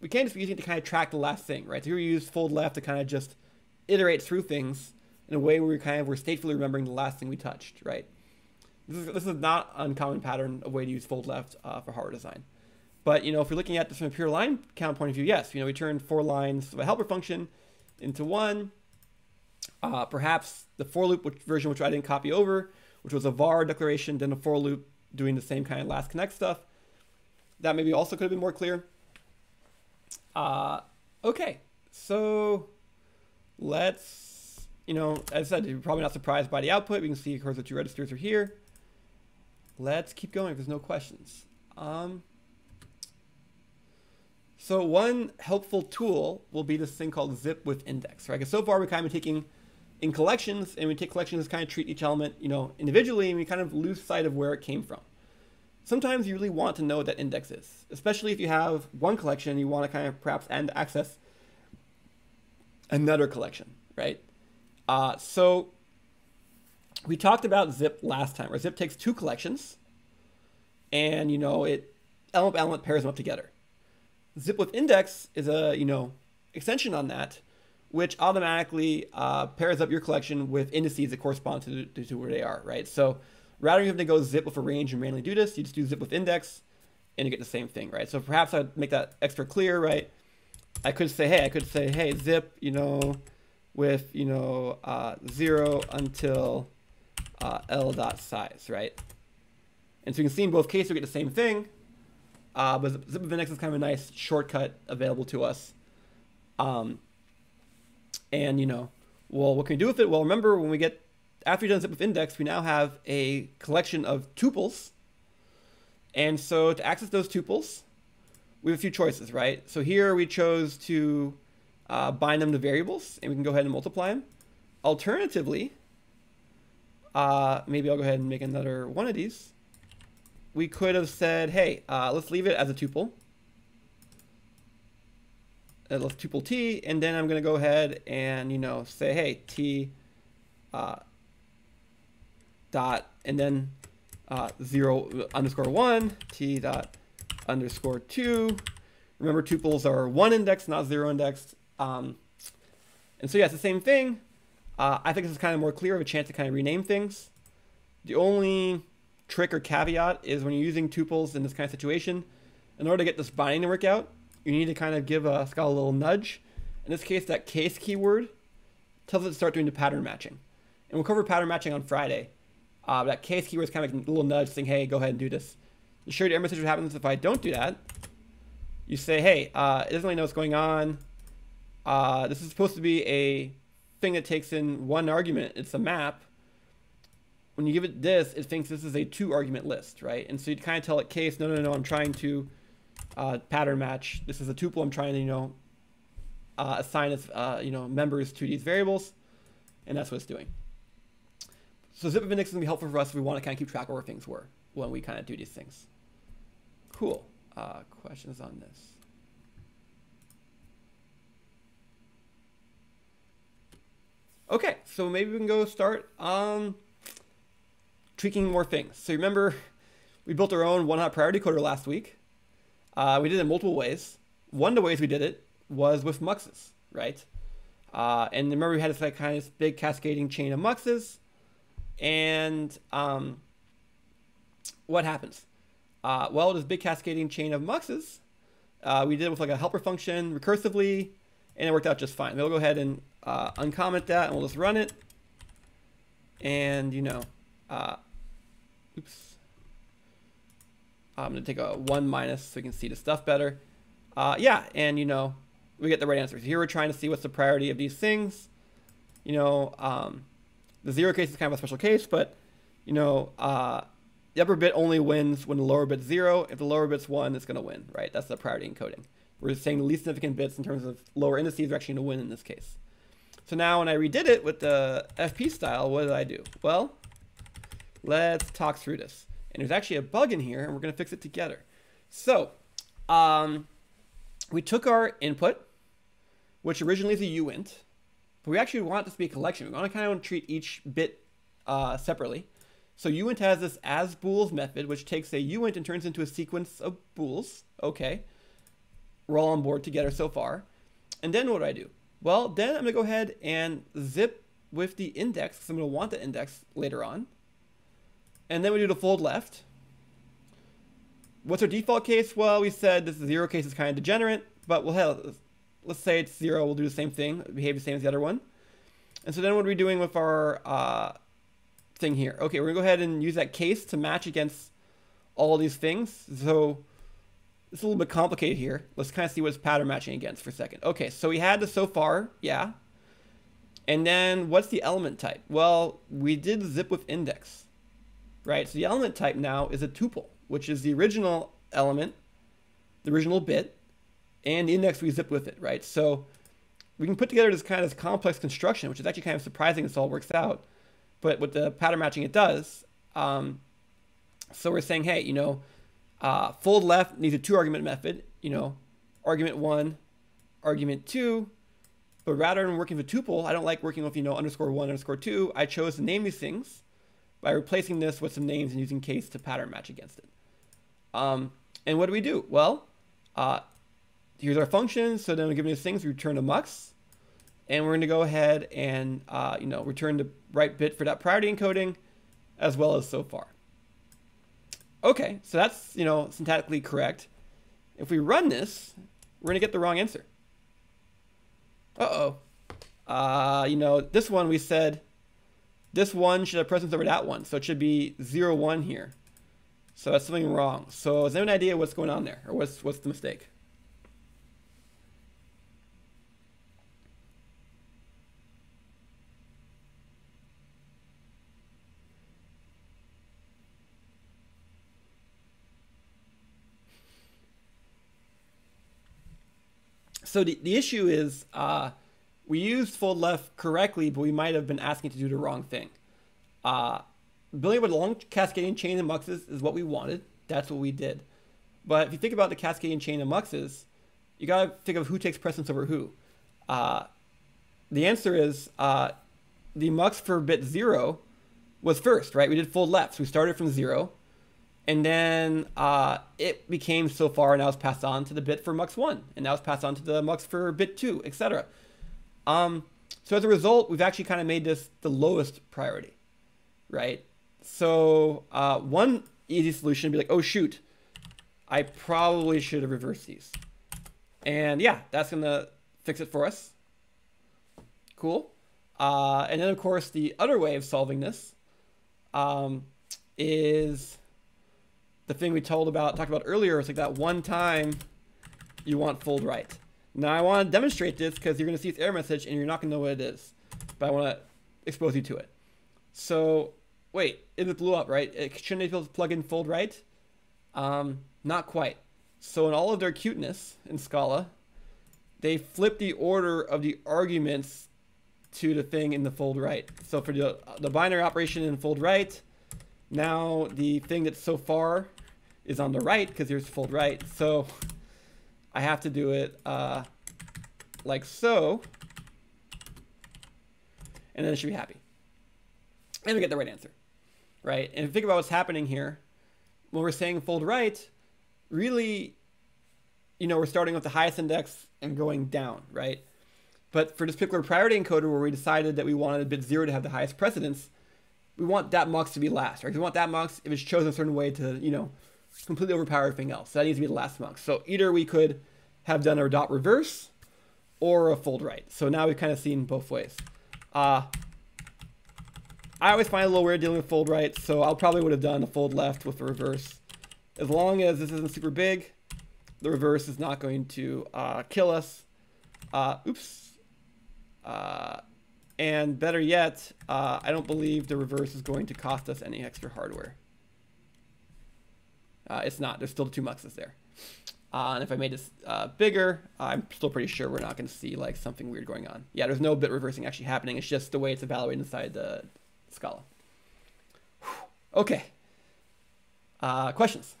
We can just be using it to kind of track the last thing, right? So here we use fold left to kind of just iterate through things in a way where we kind of we're statefully remembering the last thing we touched, right? This is, this is not uncommon pattern of way to use fold left uh, for hardware design. But you know, if we're looking at this from a pure line count point of view, yes, you know, we turn four lines of a helper function into one. Uh, perhaps the for loop which, version, which I didn't copy over, which was a var declaration, then a for loop doing the same kind of last connect stuff. That maybe also could have been more clear. Uh, okay, so let's, you know, as I said, you're probably not surprised by the output. We can see, of course, the two registers are here. Let's keep going if there's no questions. Um, so one helpful tool will be this thing called zip with index, right? Because so far we're kind of taking in collections and we take collections kind of treat each element, you know, individually and we kind of lose sight of where it came from. Sometimes you really want to know what that index is, especially if you have one collection, you want to kind of perhaps end access another collection, right? Uh, so we talked about zip last time, where zip takes two collections and, you know, it element element pairs them up together. Zip with index is a, you know, extension on that, which automatically uh, pairs up your collection with indices that correspond to, to, where they are, right? So rather than having to go zip with a range and manually do this, you just do zip with index and you get the same thing, right? So perhaps I'd make that extra clear, right? I could say, hey, I could say, hey, zip, you know, with, you know, uh, zero until uh, L dot size, right? And so you can see in both cases we get the same thing, uh, but zip with index is kind of a nice shortcut available to us. Um, and, you know, well, what can we do with it? Well, remember when we get, after we've done zip with index, we now have a collection of tuples. And so to access those tuples, we have a few choices, right? So here we chose to uh, bind them to variables, and we can go ahead and multiply them. Alternatively, uh, maybe I'll go ahead and make another one of these we could have said, hey, uh, let's leave it as a tuple. Uh, let's tuple t, and then I'm going to go ahead and, you know, say, hey, t uh, dot, and then uh, 0 underscore 1, t dot underscore 2. Remember, tuples are 1 indexed, not 0 indexed. Um, and so, yeah, it's the same thing. Uh, I think this is kind of more clear of a chance to kind of rename things. The only trick or caveat is when you're using tuples in this kind of situation, in order to get this binding to work out, you need to kind of give a, Scala a little nudge. In this case, that case keyword tells it to start doing the pattern matching. And we'll cover pattern matching on Friday. Uh, that case keyword is kind of like a little nudge saying, hey, go ahead and do this. To show you the message what happens if I don't do that, you say, hey, uh, it doesn't really know what's going on. Uh, this is supposed to be a thing that takes in one argument. It's a map when you give it this, it thinks this is a two argument list, right? And so you kind of tell it case, no, no, no, I'm trying to uh, pattern match. This is a tuple. I'm trying to, you know, uh, assign its, uh, you know, members to these variables. And that's what it's doing. So zip of index is going to be helpful for us if we want to kind of keep track of where things were when we kind of do these things. Cool. Uh, questions on this? Okay, so maybe we can go start. Um, tweaking more things. So remember, we built our own one hot priority coder last week. Uh, we did it multiple ways. One of the ways we did it was with muxes, right? Uh, and remember, we had this like kind of big cascading chain of muxes. And um, what happens? Uh, well, this big cascading chain of muxes, uh, we did it with like a helper function recursively, and it worked out just fine. We'll go ahead and uh, uncomment that, and we'll just run it. And, you know, uh, Oops. I'm going to take a 1 minus so we can see the stuff better. Uh, yeah, and, you know, we get the right answers. Here we're trying to see what's the priority of these things. You know, um, the zero case is kind of a special case, but, you know, uh, the upper bit only wins when the lower bit's zero. If the lower bit's one, it's going to win, right? That's the priority encoding. We're saying the least significant bits in terms of lower indices are actually going to win in this case. So now when I redid it with the FP style, what did I do? Well, let's talk through this. And there's actually a bug in here, and we're going to fix it together. So, um, we took our input, which originally is a uint, but we actually want this to be a collection. We want to kind of treat each bit uh, separately. So uint has this as bools method, which takes a uint and turns into a sequence of bools. Okay, we're all on board together so far. And then what do I do? Well, then I'm going to go ahead and zip with the index, because I'm going to want the index later on. And then we do the fold left. What's our default case? Well, we said this zero case is kind of degenerate, but we'll have, let's say it's zero. We'll do the same thing, behave the same as the other one. And so then what are we doing with our uh, thing here? Okay, we're gonna go ahead and use that case to match against all these things. So it's a little bit complicated here. Let's kind of see what it's pattern matching against for a second. Okay, so we had the so far, yeah. And then what's the element type? Well, we did zip with index, right? So the element type now is a tuple, which is the original element, the original bit, and the index we zip with it, right? So we can put together this kind of complex construction, which is actually kind of surprising this all works out. But with the pattern matching it does, um, so we're saying, hey, you know, uh, fold left needs a two argument method, you know, argument one, argument two. But rather than working with tuple, I don't like working with, you know, underscore one, underscore two. I chose to name these things by replacing this with some names and using case to pattern match against it. Um, and what do we do? Well, uh, here's our function. So then we give these things, we return a mux. And we're going to go ahead and, uh, you know, return the right bit for that priority encoding as well as so far. Okay, so that's, you know, syntactically correct. If we run this, we're going to get the wrong answer. Uh-oh. Uh, you know, this one we said this one should have precedence over that one. So it should be 0, 1 here. So that's something wrong. So is there an idea what's going on there? Or what's, what's the mistake? so the, the issue is uh, we used fold left correctly, but we might have been asking to do the wrong thing. Uh, building a long cascading chain of muxes is what we wanted. That's what we did. But if you think about the cascading chain of muxes, you got to think of who takes precedence over who. Uh, the answer is uh, the mux for bit zero was first, right? We did fold left. So we started from zero and then uh, it became so far and now it's passed on to the bit for mux1 and now it's passed on to the mux for bit 2 etc um, so as a result we've actually kind of made this the lowest priority right? So uh, one easy solution would be like oh shoot i probably should have reversed these. And yeah that's gonna fix it for us. Cool. Uh, and then of course the other way of solving this um, is the thing we told about, talked about earlier, is like that one time you want fold right. Now I want to demonstrate this because you're going to see this error message and you're not going to know what it is. But I want to expose you to it. So, wait, it blew up, right? It, shouldn't they be able to plug in fold right? Um, not quite. So in all of their cuteness in Scala, they flip the order of the arguments to the thing in the fold right. So for the, the binary operation in fold right, now the thing that's so far is on the right because here's fold right. So I have to do it uh, like so. And then it should be happy. And we get the right answer, right? And think about what's happening here, when we're saying fold right, really, you know, we're starting with the highest index and going down, right? But for this particular priority encoder where we decided that we wanted bit zero to have the highest precedence, we want that mux to be last, right? We want that mux if it's chosen a certain way to, you know, completely overpower everything else. That needs to be the last mux. So either we could have done a dot reverse or a fold right. So now we've kind of seen both ways. Uh, I always find a little weird dealing with fold right, so I'll probably would have done a fold left with the reverse. As long as this isn't super big, the reverse is not going to uh, kill us. Uh, oops. Uh, and better yet, uh, I don't believe the reverse is going to cost us any extra hardware. Uh, it's not. There's still two muxes there. Uh, and if I made this uh, bigger, I'm still pretty sure we're not going to see like something weird going on. Yeah, there's no bit reversing actually happening. It's just the way it's evaluated inside the Scala. Whew. Okay. Uh, questions?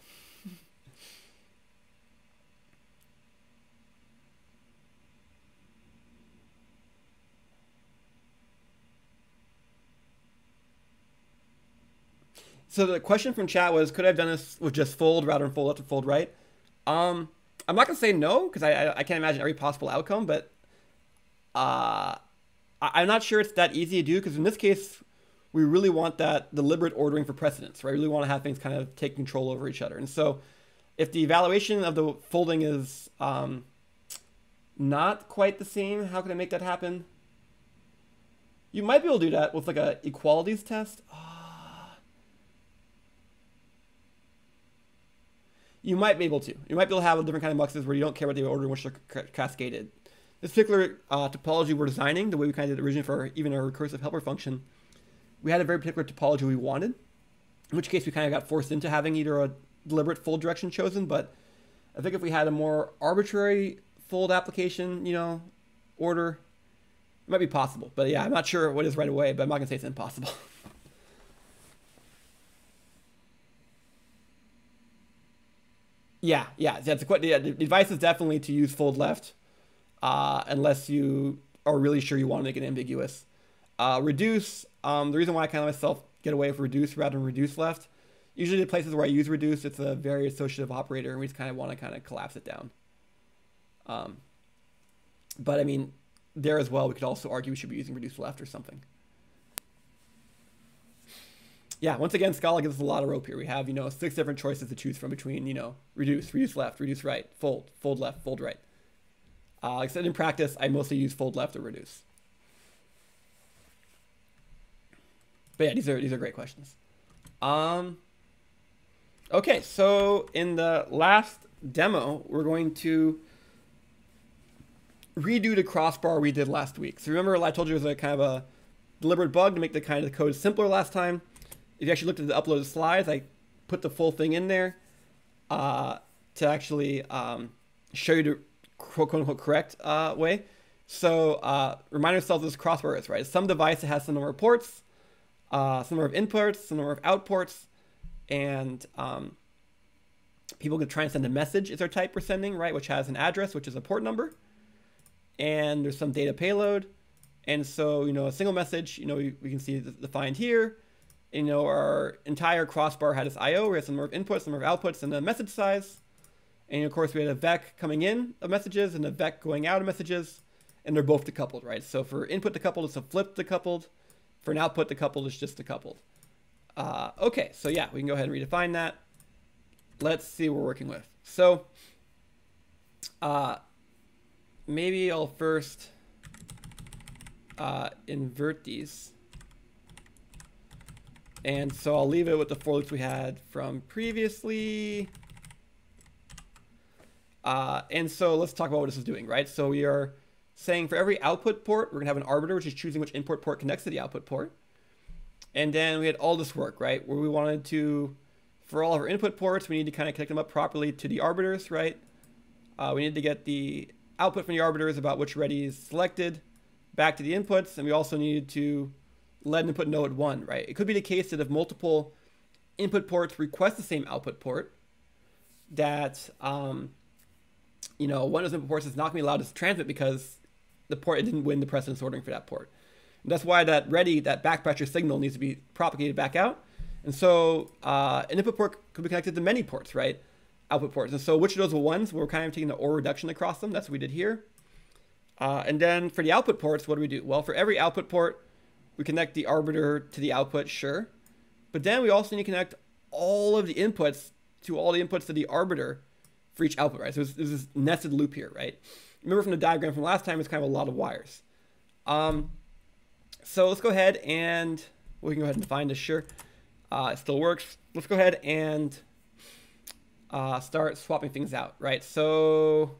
So the question from chat was, could I have done this with just fold rather than fold left to fold right? Um, I'm not gonna say no because I, I, I can't imagine every possible outcome, but uh, I, am not sure it's that easy to do because in this case, we really want that deliberate ordering for precedence, right? We really want to have things kind of take control over each other. And so if the evaluation of the folding is um, not quite the same, how can I make that happen? You might be able to do that with like a equalities test. Ah. You might be able to. You might be able to have a different kind of muxes where you don't care about the order in which they're cascaded. This particular uh, topology we're designing, the way we kind of did originally for even our recursive helper function, we had a very particular topology we wanted, in which case we kind of got forced into having either a deliberate fold direction chosen, but I think if we had a more arbitrary fold application, you know, order, it might be possible. But yeah, I'm not sure what is right away, but I'm not going to say it's impossible. yeah, yeah, that's a, yeah, the advice is definitely to use fold left, uh, unless you are really sure you want to make it ambiguous. Uh, reduce, um, the reason why I kind of myself get away with reduce rather than reduce left, usually the places where I use reduce, it's a very associative operator, and we just kind of want to kind of collapse it down. Um, but I mean, there as well, we could also argue we should be using reduce left or something. Yeah, once again, Scala gives us a lot of rope here. We have, you know, six different choices to choose from between, you know, reduce, reduce left, reduce right, fold, fold left, fold right. Uh, like I said, in practice, I mostly use fold left or reduce. But yeah, these are these are great questions. Um, okay, so in the last demo, we're going to redo the crossbar we did last week. So remember I told you it was a kind of a deliberate bug to make the kind of the code simpler last time. If you actually looked at the uploaded slides, I put the full thing in there uh, to actually um, show you the quote unquote correct uh, way. So uh, remind ourselves this crossbar is, right? Some device that has some number of ports, uh, some number of inputs, some number of outputs, and um, people can try and send a message is our type we're sending, right? Which has an address, which is a port number and there's some data payload. And so, you know, a single message, you know, we, we can see defined here. You know, our entire crossbar had its I.O. We had some number of inputs, some number of outputs, and a message size. And of course, we had a vec coming in of messages and a vec going out of messages, and they're both decoupled, right? So for input decoupled, it's a flip decoupled. For an output decoupled, it's just decoupled. Uh, okay, so yeah, we can go ahead and redefine that. Let's see what we're working with. So uh, maybe I'll first uh, invert these. And so I'll leave it with the for loops we had from previously. Uh, and so let's talk about what this is doing, right? So we are saying for every output port, we're gonna have an arbiter, which is choosing which input port connects to the output port. And then we had all this work, right? Where we wanted to, for all of our input ports, we need to kind of connect them up properly to the arbiters, right? Uh, we need to get the output from the arbiters about which ready is selected back to the inputs. And we also needed to let an input node one, right? It could be the case that if multiple input ports request the same output port, that, um, you know, one of those input ports is not going to be allowed to transmit because the port it didn't win the precedence ordering for that port. And that's why that ready, that back pressure signal needs to be propagated back out. And so uh, an input port could be connected to many ports, right? output ports. And so which of those are ones? We're kind of taking the OR reduction across them. That's what we did here. Uh, and then for the output ports, what do we do? Well, for every output port, we connect the arbiter to the output, sure. But then we also need to connect all of the inputs to all the inputs to the arbiter for each output, right? So there's, this nested loop here, right? Remember from the diagram from last time, it's kind of a lot of wires. Um, so let's go ahead and we can go ahead and find this, sure. Uh, it still works. Let's go ahead and uh, start swapping things out, right? So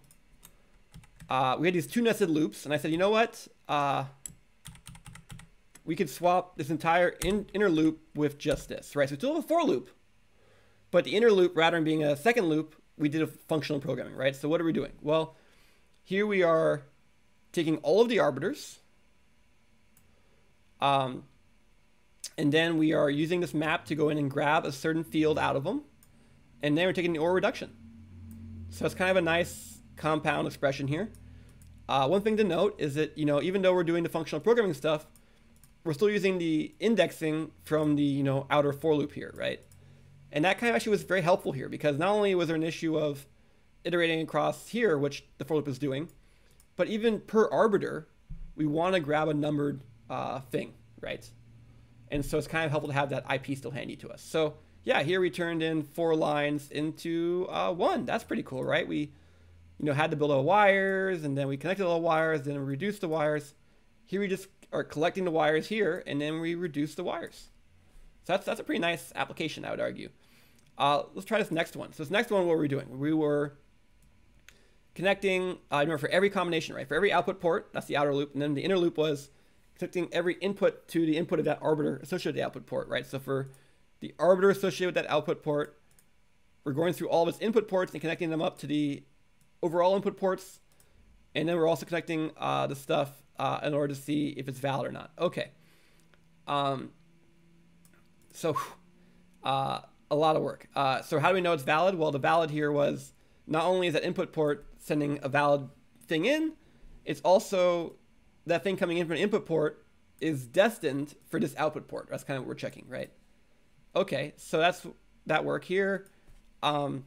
uh, we had these two nested loops, and I said, you know what? We could swap this entire in inner loop with just this, right? So it's still a for loop, but the inner loop, rather than being a second loop, we did a functional programming, right? So what are we doing? Well, here we are taking all of the arbiters, um, and then we are using this map to go in and grab a certain field out of them and then we're taking the OR reduction. So it's kind of a nice compound expression here. Uh, one thing to note is that, you know, even though we're doing the functional programming stuff, we're still using the indexing from the, you know, outer for loop here, right? And that kind of actually was very helpful here because not only was there an issue of iterating across here, which the for loop is doing, but even per arbiter, we want to grab a numbered uh, thing, right? And so it's kind of helpful to have that IP still handy to us. So yeah, here we turned in four lines into uh, one. That's pretty cool, right? We, you know, had to build all the wires and then we connected all the wires, then we reduced the wires. Here we just are collecting the wires here and then we reduce the wires. So that's, that's a pretty nice application, I would argue. Uh, let's try this next one. So this next one, what were we doing? We were connecting, uh, remember for every combination, right? For every output port, that's the outer loop, and then the inner loop was connecting every input to the input of that arbiter associated with the output port, right? So for the arbiter associated with that output port, we're going through all of its input ports and connecting them up to the overall input ports, and then we're also connecting uh, the stuff uh, in order to see if it's valid or not. Okay. Um, so uh, a lot of work. Uh, so how do we know it's valid? Well, the valid here was not only is that input port sending a valid thing in, it's also that thing coming in from an input port is destined for this output port. That's kind of what we're checking, right? Okay, so that's that work here. Um,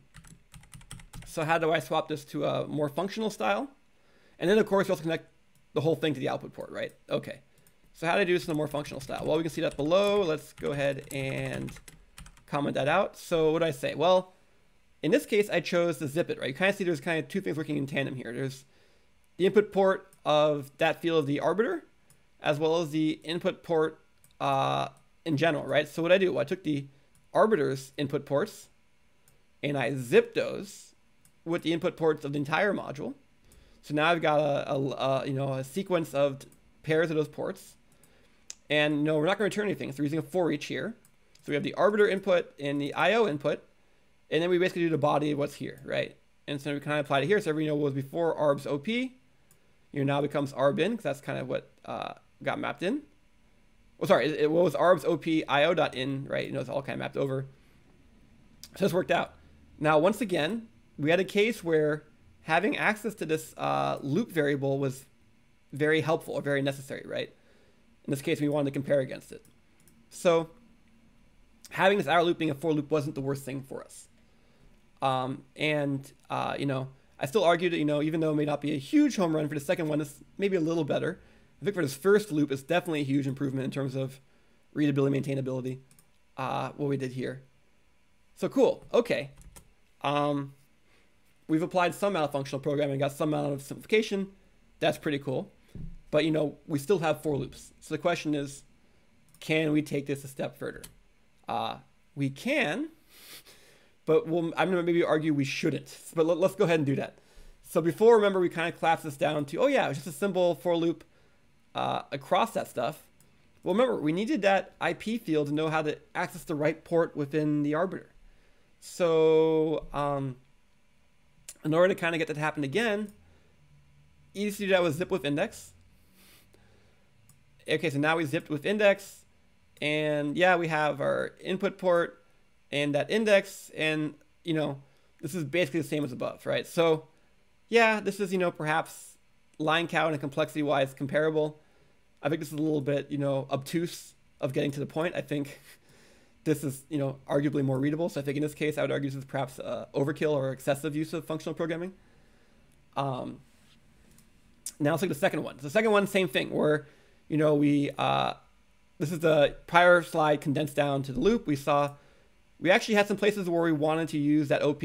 so how do I swap this to a more functional style? And then of course we also connect the whole thing to the output port, right? Okay. So how do I do this in a more functional style? Well, we can see that below. Let's go ahead and comment that out. So what do I say? Well, in this case, I chose to zip it, right? You kind of see there's kind of two things working in tandem here. There's the input port of that field of the arbiter, as well as the input port uh, in general, right? So what I do, well, I took the arbiter's input ports, and I zipped those with the input ports of the entire module. So now I've got a, a, a you know a sequence of pairs of those ports, and no, we're not going to return anything. So we're using a for each here. So we have the arbiter input and the IO input, and then we basically do the body of what's here, right? And so we kind of apply it here. So every know what was before arbs op, you now becomes arb arbin because that's kind of what uh, got mapped in. Well, sorry, it, it was arbs op io dot in, right? You know, it's all kind of mapped over. So this worked out. Now, once again, we had a case where having access to this uh, loop variable was very helpful or very necessary, right? In this case, we wanted to compare against it. So having this outer loop being a for loop wasn't the worst thing for us. Um, and, uh, you know, I still argue that, you know, even though it may not be a huge home run for the second one, it's maybe a little better. I think for this first loop, it's definitely a huge improvement in terms of readability, maintainability, uh, what we did here. So cool. Okay. Um, we've applied some amount of functional programming, got some amount of simplification. That's pretty cool. But, you know, we still have for loops. So the question is, can we take this a step further? Uh, we can, but we'll, I'm to maybe argue we shouldn't. But let, us go ahead and do that. So before, remember, we kind of collapsed this down to, oh yeah, just a simple for loop uh, across that stuff. Well, remember, we needed that IP field to know how to access the right port within the arbiter. So um, in order to kind of get that to happen again, easy to do that with zip with index. Okay, so now we zipped with index. And yeah, we have our input port and that index. And, you know, this is basically the same as above, right? So yeah, this is, you know, perhaps line count and complexity wise comparable. I think this is a little bit, you know, obtuse of getting to the point. I think this is, you know, arguably more readable. So I think in this case, I would argue this is perhaps uh, overkill or excessive use of functional programming. Um, now let's look at the second one. The second one, same thing, where, you know, we uh, this is the prior slide condensed down to the loop. We saw we actually had some places where we wanted to use that OP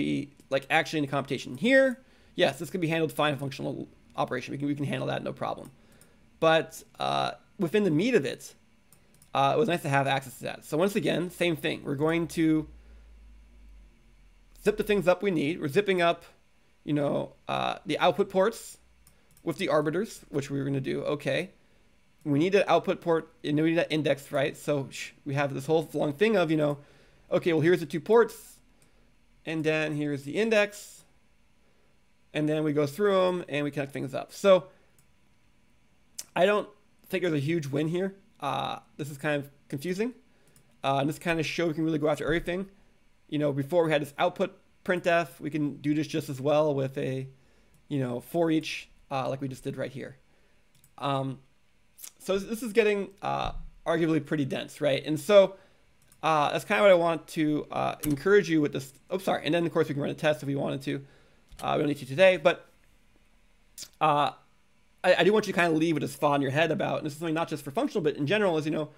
like actually in the computation. Here, yes, this can be handled fine functional operation. We can, we can handle that no problem. But uh, within the meat of it, uh, it was nice to have access to that. So once again, same thing. We're going to zip the things up we need. We're zipping up, you know, uh, the output ports with the arbiters, which we were going to do. Okay we need an output port and we need that index, right? So we have this whole long thing of, you know, okay, well, here's the two ports, and then here's the index, and then we go through them and we connect things up. So I don't think there's a huge win here. Uh, this is kind of confusing. Uh, and this kind of show we can really go after everything. You know, before we had this output printf, we can do this just as well with a, you know, for each, uh, like we just did right here. Um, so this is getting uh, arguably pretty dense, right? And so uh, that's kind of what I want to uh, encourage you with this. Oh, sorry. And then, of course, we can run a test if we wanted to. Uh, we don't need to today, but uh, I, I, do want you to kind of leave with this thought in your head about, and this is something not just for functional, but in general, is, you know,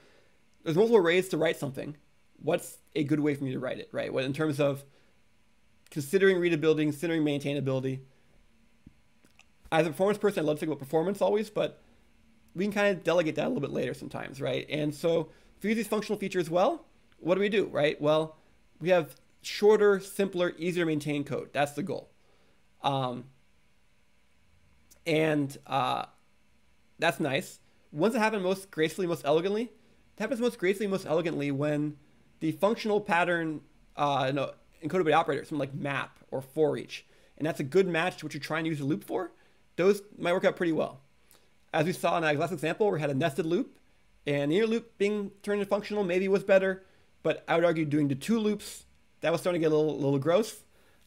there's multiple ways to write something. What's a good way for me to write it, right? What in terms of considering readability, considering maintainability. As a performance person, I love to think about performance always, but we can kind of delegate that a little bit later sometimes, right? And so if we use these functional features well, what do we do, right? Well, we have shorter, simpler, easier to maintain code. That's the goal. Um, and uh, that's nice. Once it happens most gracefully, most elegantly, it happens most gracefully, most elegantly when the functional pattern uh, no, encoded by operators, something like map or for each, and that's a good match to what you're trying to use a loop for, those might work out pretty well. As we saw in that last example, we had a nested loop, and the inner loop being turned into functional maybe was better, but I would argue doing the two loops, that was starting to get a little, little gross.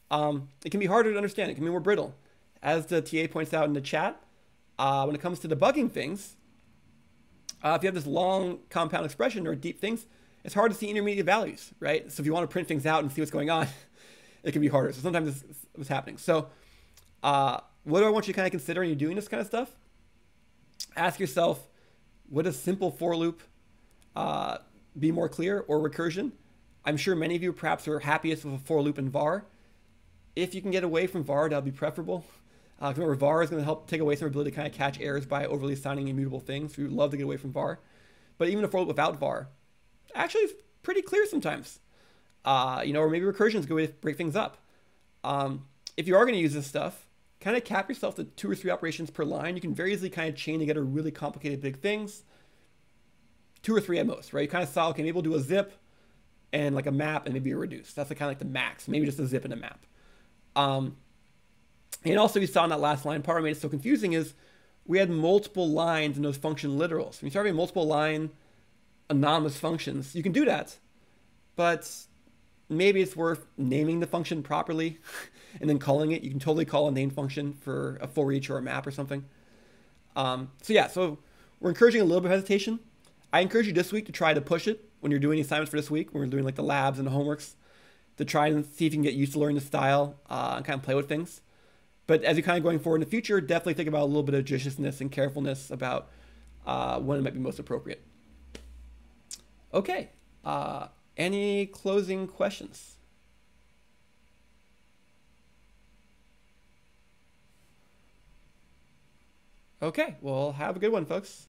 Um, it can be harder to understand. It can be more brittle. As the TA points out in the chat, uh, when it comes to debugging things, uh, if you have this long compound expression or deep things, it's hard to see intermediate values, right? So if you want to print things out and see what's going on, it can be harder. So sometimes this is happening. So uh, what do I want you to kind of consider when you're doing this kind of stuff? Ask yourself, would a simple for loop uh, be more clear or recursion? I'm sure many of you perhaps are happiest with a for loop in var. If you can get away from var, that'll be preferable. Uh, remember, var is going to help take away some ability to kind of catch errors by overly assigning immutable things. We would love to get away from var. But even a for loop without var, actually pretty clear sometimes. Uh, you know, or maybe recursion is a good way to break things up. Um, if you are going to use this stuff, kind of cap yourself to two or three operations per line. You can very easily kind of chain together really complicated big things. Two or three at most, right? You kind of saw, okay, maybe we'll do a zip and like a map and maybe a reduce. That's the kind of like the max, maybe just a zip and a map. Um, and also you saw in that last line, part of what made it so confusing is we had multiple lines in those function literals. When you start having multiple line anonymous functions, you can do that, but maybe it's worth naming the function properly and then calling it. You can totally call a name function for a for each or a map or something. Um, so yeah, so we're encouraging a little bit of hesitation. I encourage you this week to try to push it when you're doing assignments for this week, when we're doing like the labs and the homeworks, to try and see if you can get used to learning the style uh, and kind of play with things. But as you're kind of going forward in the future, definitely think about a little bit of judiciousness and carefulness about uh, when it might be most appropriate. Okay. Uh, any closing questions? Okay, well, have a good one, folks.